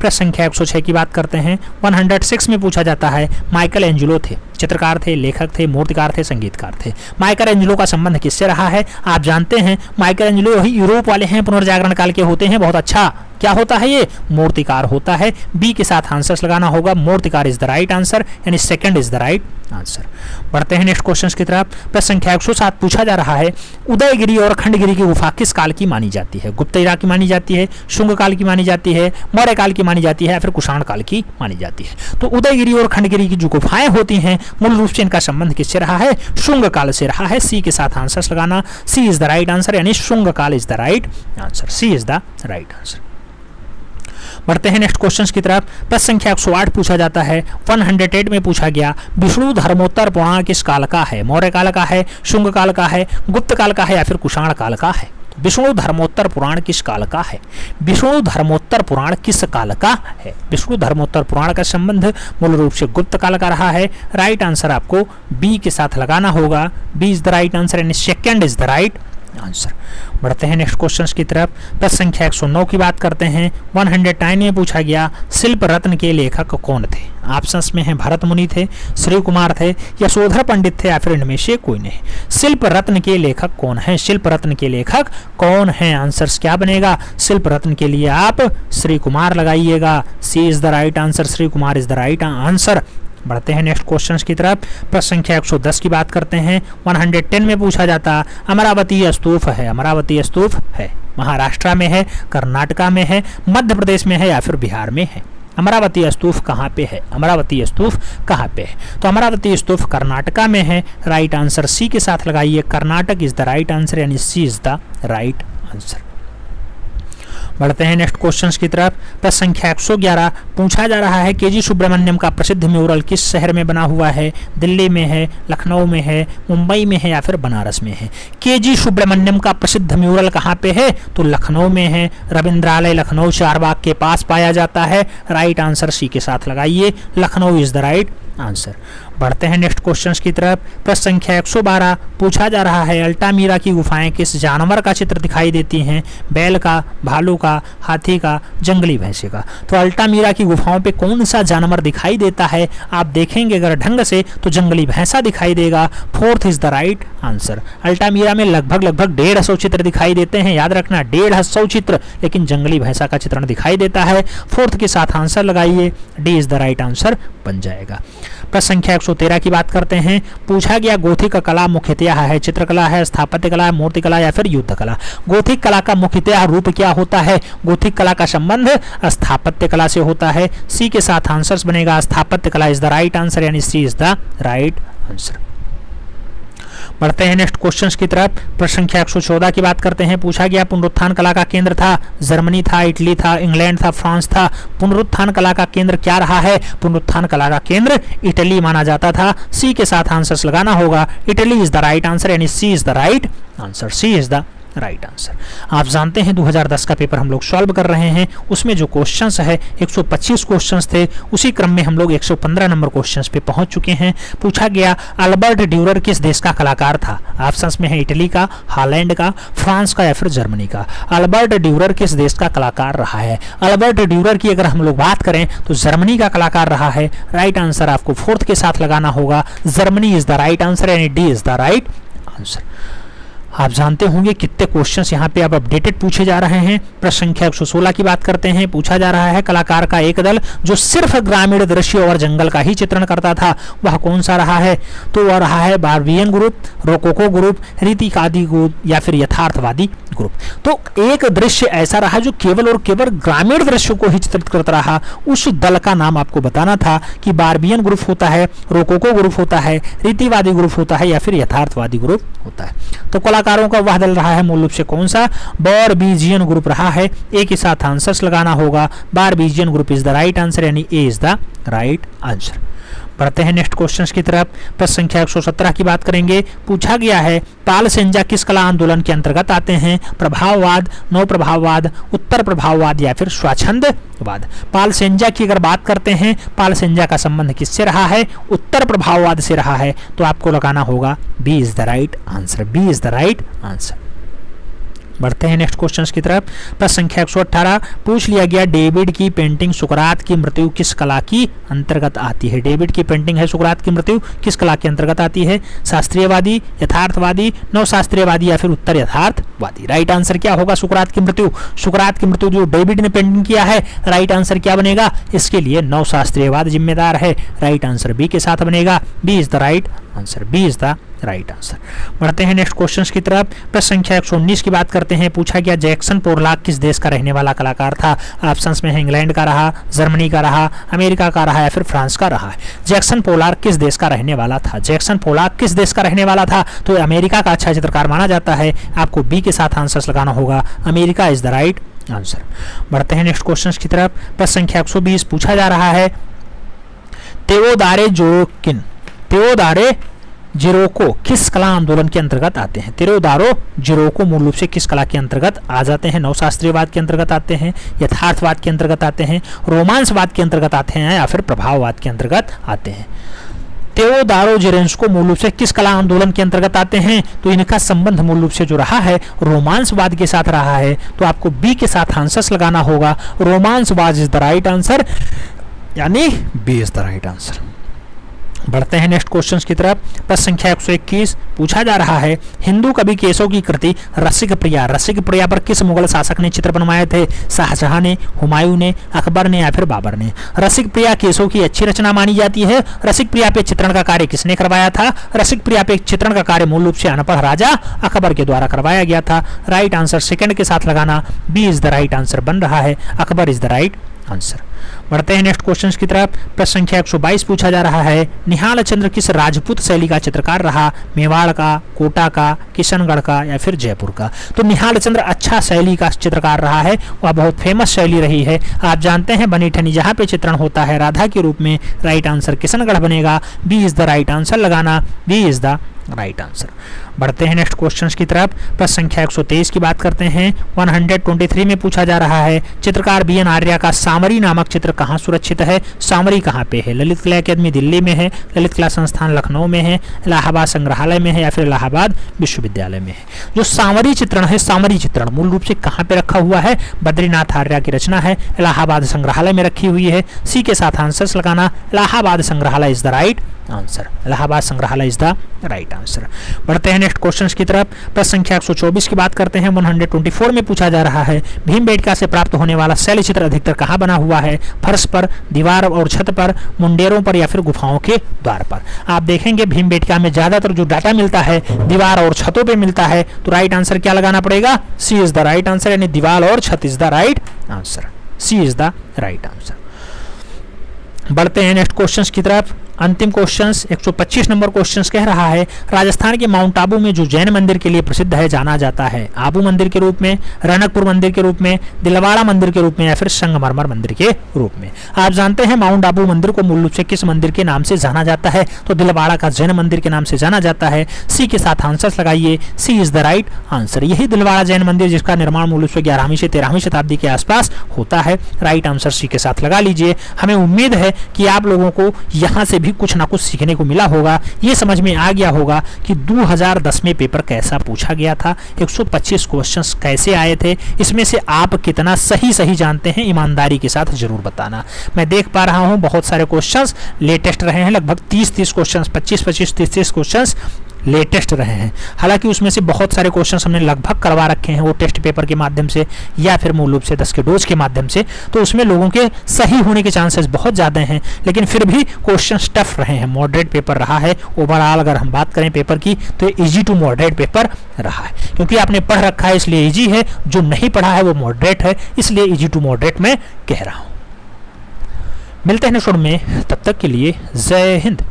प्रश्न संख्या 106 की बात करते हैं। 106 में पूछा जाता है माइकल एंजुलो थे। चित्रकार थे, लेखक थे, मूर्तिकार थे, संगीतकार थे। माइकल एंजुलो का संबंध किससे रहा है? आप जानते हैं, माइकल एंजुलो वही यूरोप वाले हैं, पुनर्जागरण काल के होते हैं, बहुत अच्छा। क्या होता है ये? मूर्तिकार होता है। बी के साथ आंसर लगाना होगा। मूर्तिकार इज़ द राइट आंसर यानी second is the right answer बढ़ते हैं नेक्स्ट क्वेश्चन की तरफ़। प्रश्न संख्या एक सात पूछा जा रहा है, उदयगिरी और खंडगिरी की गुफा किस काल की मानी जाती है? गुप्त इरा की मानी जाती है, शुंग काल की मानी जाती है, मौर्य काल की मानी जाती है, या फिर कुषाण काल की मानी जाती है? तो उदयगिरी और खंडगिरी की जो गुफाएँ होती हैं मूल रूप से इनका संबंध किससे रहा है? शुंग काल से रहा है। सी के साथ आंसर लगाना। C is the right answer यानी शुंग काल is the right answer C is the right answer बढ़ते हैं नेक्स्ट क्वेश्चन की तरफ़। प्रश्न संख्या 108 पूछा जाता है। 108 में पूछा गया, विष्णु धर्मोत्तर पुराण किस काल का है? मौर्य काल का है? शुंग काल का है? गुप्त काल का है या फिर कुषाण काल का है? विष्णु धर्मोत्तर पुराण किस काल का है? विष्णु धर्मोत्तर पुराण किस काल का है? विष्णु धर्मोत्तर पुराण का संबंध मूल रूप से गुप्त काल का रहा है। राइट आंसर आपको बी के साथ लगाना होगा। B is the right answer and second is the right answer. बढ़ते हैं नेक्स्ट क्वेश्चन की तरफ़। प्रश्न संख्या 109 की बात करते हैं। 109 में पूछा गया शिल्प रत्न के लेखक कौन थे? ऑप्शंस में हैं, भरत मुनि थे, श्री कुमार थे यशोधर पंडित थे, या फिर इनमें से कोई नहीं। शिल्प रत्न के लेखक कौन है? शिल्प रत्न के लेखक कौन है? आंसर क्या बनेगा? शिल्प रत्न के लिए आप श्री कुमार लगाइएगा। C is the right answer Shri Kumar is the right answer बढ़ते हैं नेक्स्ट क्वेश्चंस की तरफ़। प्रश्न संख्या 110 की बात करते हैं। 110 में पूछा जाता, अमरावती स्तूप है। अमरावती स्तूप है। महाराष्ट्र में है, कर्नाटका में है मध्य प्रदेश में है या फिर बिहार में है? अमरावती स्तूप कहाँ पे है? अमरावती स्तूप कहाँ पे है? तो अमरावती स्तूप कर्नाटका में है। राइट आंसर सी के साथ लगाइए। Karnataka is the right answer यानी C is the right answer बढ़ते हैं नेक्स्ट क्वेश्चन की तरफ़। प्रश्न संख्या 111 पूछा जा रहा है के जी सुब्रमण्यम का प्रसिद्ध म्यूरल किस शहर में बना हुआ है? दिल्ली में है, लखनऊ में है, मुंबई में है या फिर बनारस में है? के जी सुब्रमण्यम का प्रसिद्ध म्यूरल कहाँ पे है? तो लखनऊ में है। रविंद्रालय, लखनऊ चारबाग के पास पाया जाता है। राइट आंसर सी के साथ लगाइए। Lucknow is the right answer बढ़ते हैं नेक्स्ट क्वेश्चन की तरफ़। प्रश्न संख्या 112 पूछा जा रहा है, अल्टामीरा की गुफाएँ किस जानवर का चित्र दिखाई देती हैं? बैल का, भालू का, हाथी का, जंगली भैंसे का। तो अल्टामीरा की गुफाओं पे कौन सा जानवर दिखाई देता है? आप देखेंगे अगर ढंग से तो जंगली भैंसा दिखाई देगा। Fourth is the right answer. Altamira में लगभग लगभग डेढ़ सौ चित्र दिखाई देते हैं। याद रखना, डेढ़ सौ चित्र, लेकिन जंगली भैंसा का चित्रण दिखाई देता है। फोर्थ के साथ आंसर लगाइए। D is the right answer बन जाएगा। प्रश्न संख्या 113 की बात करते हैं। पूछा गया गोथिक कला मुख्यतया है, चित्रकला है, स्थापत्य कला है मूर्ति कला या फिर युद्ध कला। गोथिक कला का मुख्यतया रूप क्या होता है? गोथिक कला का संबंध स्थापत्य कला से होता है। सी के साथ आंसर बनेगा। स्थापत्य कला इज़ द राइट आंसर यानी C is the right answer बढ़ते हैं नेक्स्ट क्वेश्चंस की तरफ़। प्रश्न संख्या 114 की बात करते हैं। पूछा गया, पुनरुत्थान कला का केंद्र था। जर्मनी था, इटली था, इंग्लैंड था, फ्रांस था। पुनरुत्थान कला का केंद्र क्या रहा है? पुनरुत्थान कला का केंद्र इटली माना जाता था। सी के साथ आंसर्स लगाना होगा। Italy is the right answer यानी C is the right answer C is the right answer. आप जानते हैं 2010 का पेपर हम लोग सॉल्व कर रहे हैं। उसमें जो क्वेश्चंस है 125 क्वेश्चंस थे, उसी क्रम में हम लोग 115 नंबर क्वेश्चंस पे पहुँच चुके हैं। पूछा गया, अल्बर्ट ड्यूरर किस देश का कलाकार था? ऑप्शंस में है इटली का, हालैंड का, फ्रांस का या फिर जर्मनी का। अल्बर्ट ड्यूरर किस देश का कलाकार रहा है? अल्बर्ट ड्यूरर की अगर हम लोग बात करें तो जर्मनी का कलाकार रहा है। राइट आंसर आपको फोर्थ के साथ लगाना होगा। Germany is the right answer यानी D is the right answer. आप जानते होंगे कितने क्वेश्चंस यहाँ पे अब अपडेटेड पूछे जा रहे हैं। प्रश्न संख्या 116 की बात करते हैं। पूछा जा रहा है, कलाकार का एक दल जो सिर्फ़ ग्रामीण दृश्य और जंगल का ही चित्रण करता था, वह कौन सा रहा है? तो वह रहा है बारबियन ग्रुप, रोकोको ग्रुप, रीतिकादी ग्रुप या फिर यथार्थवादी ग्रुप। तो एक दृश्य ऐसा रहा जो केवल और केवल ग्रामीण दृश्य को ही चित्रित करता रहा। उस दल का नाम आपको बताना था कि बारबियन ग्रुप होता है, रोकोको ग्रुप होता है, रीतिवादी ग्रुप होता है या फिर यथार्थवादी ग्रुप होता है। तो कलाकार कलाकारों का वह दल रहा है मूल रूप से कौन सा? बॉर बीजियन ग्रुप रहा है। ए के साथ आंसर्स लगाना होगा। Barbizon group is the right answer यानी A is the right answer बढ़ते हैं नेक्स्ट क्वेश्चंस की तरफ़। प्रश्न संख्या 117 की बात करेंगे। पूछा गया है पाल सेंजा किस कला आंदोलन के अंतर्गत आते हैं? प्रभाववाद नौ प्रभाववाद उत्तर प्रभाववाद या फिर स्वच्छंदवाद? पाल सेंजा की अगर बात करते हैं, पाल सेंजा का संबंध किससे रहा है? उत्तर प्रभाववाद से रहा है। तो आपको लगाना होगा B is the right answer B is the right answer बढ़ते हैं नेक्स्ट क्वेश्चन की तरफ़। प्रश्न संख्या एक पूछ लिया गया डेविड की पेंटिंग सुकरात की मृत्यु किस कला की अंतर्गत आती है? डेविड की पेंटिंग है सुकरात की मृत्यु, किस कला के अंतर्गत आती है? शास्त्रीयवादी, यथार्थवादी नव शास्त्रीयवादी या फिर उत्तर यथार्थवादी? राइट आंसर क्या होगा सुकरात की मृत्यु? सुकरात की मृत्यु जो डेविड ने पेंटिंग किया है राइट आंसर क्या बनेगा? इसके लिए नव शास्त्रीयवाद जिम्मेदार है। राइट आंसर बी के साथ बनेगा। B is the right answer B is the right answer. बढ़ते हैं नेक्स्ट क्वेश्चन की तरफ़। प्रश्न संख्या 119 की बात करते हैं। पूछा गया, जैक्सन पोरलाक किस देश का रहने वाला कलाकार था? ऑप्शंस में है, इंग्लैंड का रहा, जर्मनी का रहा, अमेरिका का रहा या फिर फ्रांस का रहा। जैक्सन पोलार किस देश का रहने वाला था? जैक्सन पोलाक किस देश का रहने वाला था? तो अमेरिका का अच्छा चित्रकार माना जाता है। आपको बी के साथ आंसर लगाना होगा। America is the right answer बढ़ते हैं नेक्स्ट क्वेश्चन की तरफ़। प्रश्न संख्या 120 पूछा जा रहा है। तेवोदारे जोकिन। तेवोदारे जिरोको किस कला आंदोलन के अंतर्गत आते हैं? तिरोदारो जिरोको मूल रूप से किस कला के अंतर्गत आ जाते हैं? नवशास्त्रीयवाद के अंतर्गत आते हैं, यथार्थवाद के अंतर्गत आते हैं, रोमांसवाद के अंतर्गत आते हैं या फिर प्रभाववाद के अंतर्गत आते हैं? तेओदारो जेरेंस्को मूल रूप से किस कला आंदोलन के अंतर्गत आते हैं? तो इनका संबंध मूल रूप से जो रहा है, रोमांसवाद के साथ रहा है तो आपको बी के साथ आंसर्स लगाना होगा। रोमांसवाद इज़ द राइट आंसर यानी B is the right answer बढ़ते हैं नेक्स्ट क्वेश्चंस की तरफ़। प्रश्न संख्या 121 पूछा जा रहा है, हिंदू कवि केशव की कृति रसिक प्रिया। रसिक प्रिया पर किस मुगल शासक ने चित्र बनवाए थे? शाहजहां ने, हुमायूं ने, अकबर ने या फिर बाबर ने? रसिक प्रिया केशव की अच्छी रचना मानी जाती है। रसिक प्रिया पे चित्रण का कार्य किसने करवाया था? रसिक प्रिया पे चित्रण का कार्य मूल रूप से अनपढ़ राजा अकबर के द्वारा करवाया गया था। राइट आंसर सेकेंड के साथ लगाना B is the right answer बन रहा है। Akbar is the right answer. बढ़ते हैं नेक्स्ट क्वेश्चन की तरफ़। प्रश्न संख्या 122 पूछा जा रहा है। निहाल चंद्र किस राजपूत शैली का चित्रकार रहा? मेवाड़ का, कोटा का, किशनगढ़ का या फिर जयपुर का? तो निहाल चंद्र अच्छा शैली का चित्रकार रहा है। वह बहुत फ़ेमस शैली रही है। आप जानते हैं, बनी ठनी जहाँ पे चित्रण होता है, राधा के रूप में राइट आंसर किशनगढ़ बनेगा। B is the right answer लगाना। B is the right answer बढ़ते हैं नेक्स्ट क्वेश्चंस की तरफ़। प्रश्न संख्या 123 की बात करते हैं। 123 में पूछा जा रहा है, चित्रकार बी एन आर्या का सामरी नामक चित्र कहाँ सुरक्षित है? सामरी कहाँ पे है? ललित कला अकेदमी दिल्ली में है, ललित कला संस्थान लखनऊ में है, इलाहाबाद संग्रहालय में है या फिर इलाहाबाद विश्वविद्यालय में है? जो सामरी चित्रण है, सामरी चित्रण मूल रूप से कहाँ पे रखा हुआ है? बद्रीनाथ आर्या की रचना है, इलाहाबाद संग्रहालय में रखी हुई है। सी के साथ आंसर्स लगाना, इलाहाबाद संग्रहालय is the right answer Allahabad संग्रहालय इज़ द राइट आंसर बढ़ते हैं नेक्स्ट क्वेश्चंस की तरफ़ प्रश्न संख्या 124 की बात करते हैं। 124 में पूछा जा रहा है भीमबेटका से प्राप्त होने वाला शैल चित्र अधिकतर कहाँ बना हुआ है? फर्श पर, दीवार और छत पर, मुंडेरों पर या फिर गुफाओं के द्वार पर? आप देखेंगे भीमबेटका में ज़्यादातर जो डाटा मिलता है, दीवार और छतों पर मिलता है। तो राइट आंसर क्या लगाना पड़ेगा? C is the right answer यानी दीवार और छत is the right answer C is the right answer बढ़ते हैं नेक्स्ट क्वेश्चंस की तरफ़। अंतिम क्वेश्चंस 125 नंबर क्वेश्चंस कह रहा है, राजस्थान के माउंट आबू में जो जैन मंदिर के लिए प्रसिद्ध है, जाना जाता है। आबू मंदिर के रूप में, रनकपुर मंदिर के रूप में, दिलवाड़ा मंदिर के रूप में या फिर संगमरमर मंदिर के रूप में। आप जानते हैं, माउंट आबू मंदिर को मूल रूप से किस मंदिर के नाम से जाना जाता है? तो दिलवाड़ा का जैन मंदिर के नाम से जाना जाता है। सी के साथ आंसर लगाइए। C is the right answer यही दिलवाड़ा जैन मंदिर जिसका निर्माण मूल रूप से ग्यारहवीं से तेरहवीं शताब्दी के आसपास होता है। राइट आंसर सी के साथ लगा लीजिए। हमें उम्मीद है कि आप लोगों को यहाँ से भी कुछ ना कुछ सीखने को मिला होगा। ये समझ में आ गया होगा कि 2010 में पेपर कैसा पूछा गया था 125 क्वेश्चंस कैसे आए थे, इसमें से आप कितना सही सही जानते हैं, ईमानदारी के साथ ज़रूर बताना। मैं देख पा रहा हूँ बहुत सारे क्वेश्चन लेटेस्ट रहे हैं, लगभग 30 30 क्वेश्चंस 25 25 30 30 क्वेश्चंस लेटेस्ट रहे हैं। हालाँकि उसमें से बहुत सारे क्वेश्चन हमने लगभग करवा रखे हैं, वो टेस्ट पेपर के माध्यम से या फिर मूल रूप से दस के डोज के माध्यम से तो उसमें लोगों के सही होने के चांसेस बहुत ज़्यादा हैं, लेकिन फिर भी क्वेश्चन टफ रहे हैं। मॉडरेट पेपर रहा है। ओवरऑल अगर हम बात करें पेपर की तो ईजी टू मॉडरेट पेपर रहा है। क्योंकि आपने पढ़ रखा है, इसलिए ईजी है। जो नहीं पढ़ा है, वो मॉडरेट है। इसलिए ईजी टू मॉडरेट में कह रहा हूँ। मिलते हैं नेक्स्ट में। तब तक के लिए जय हिंद।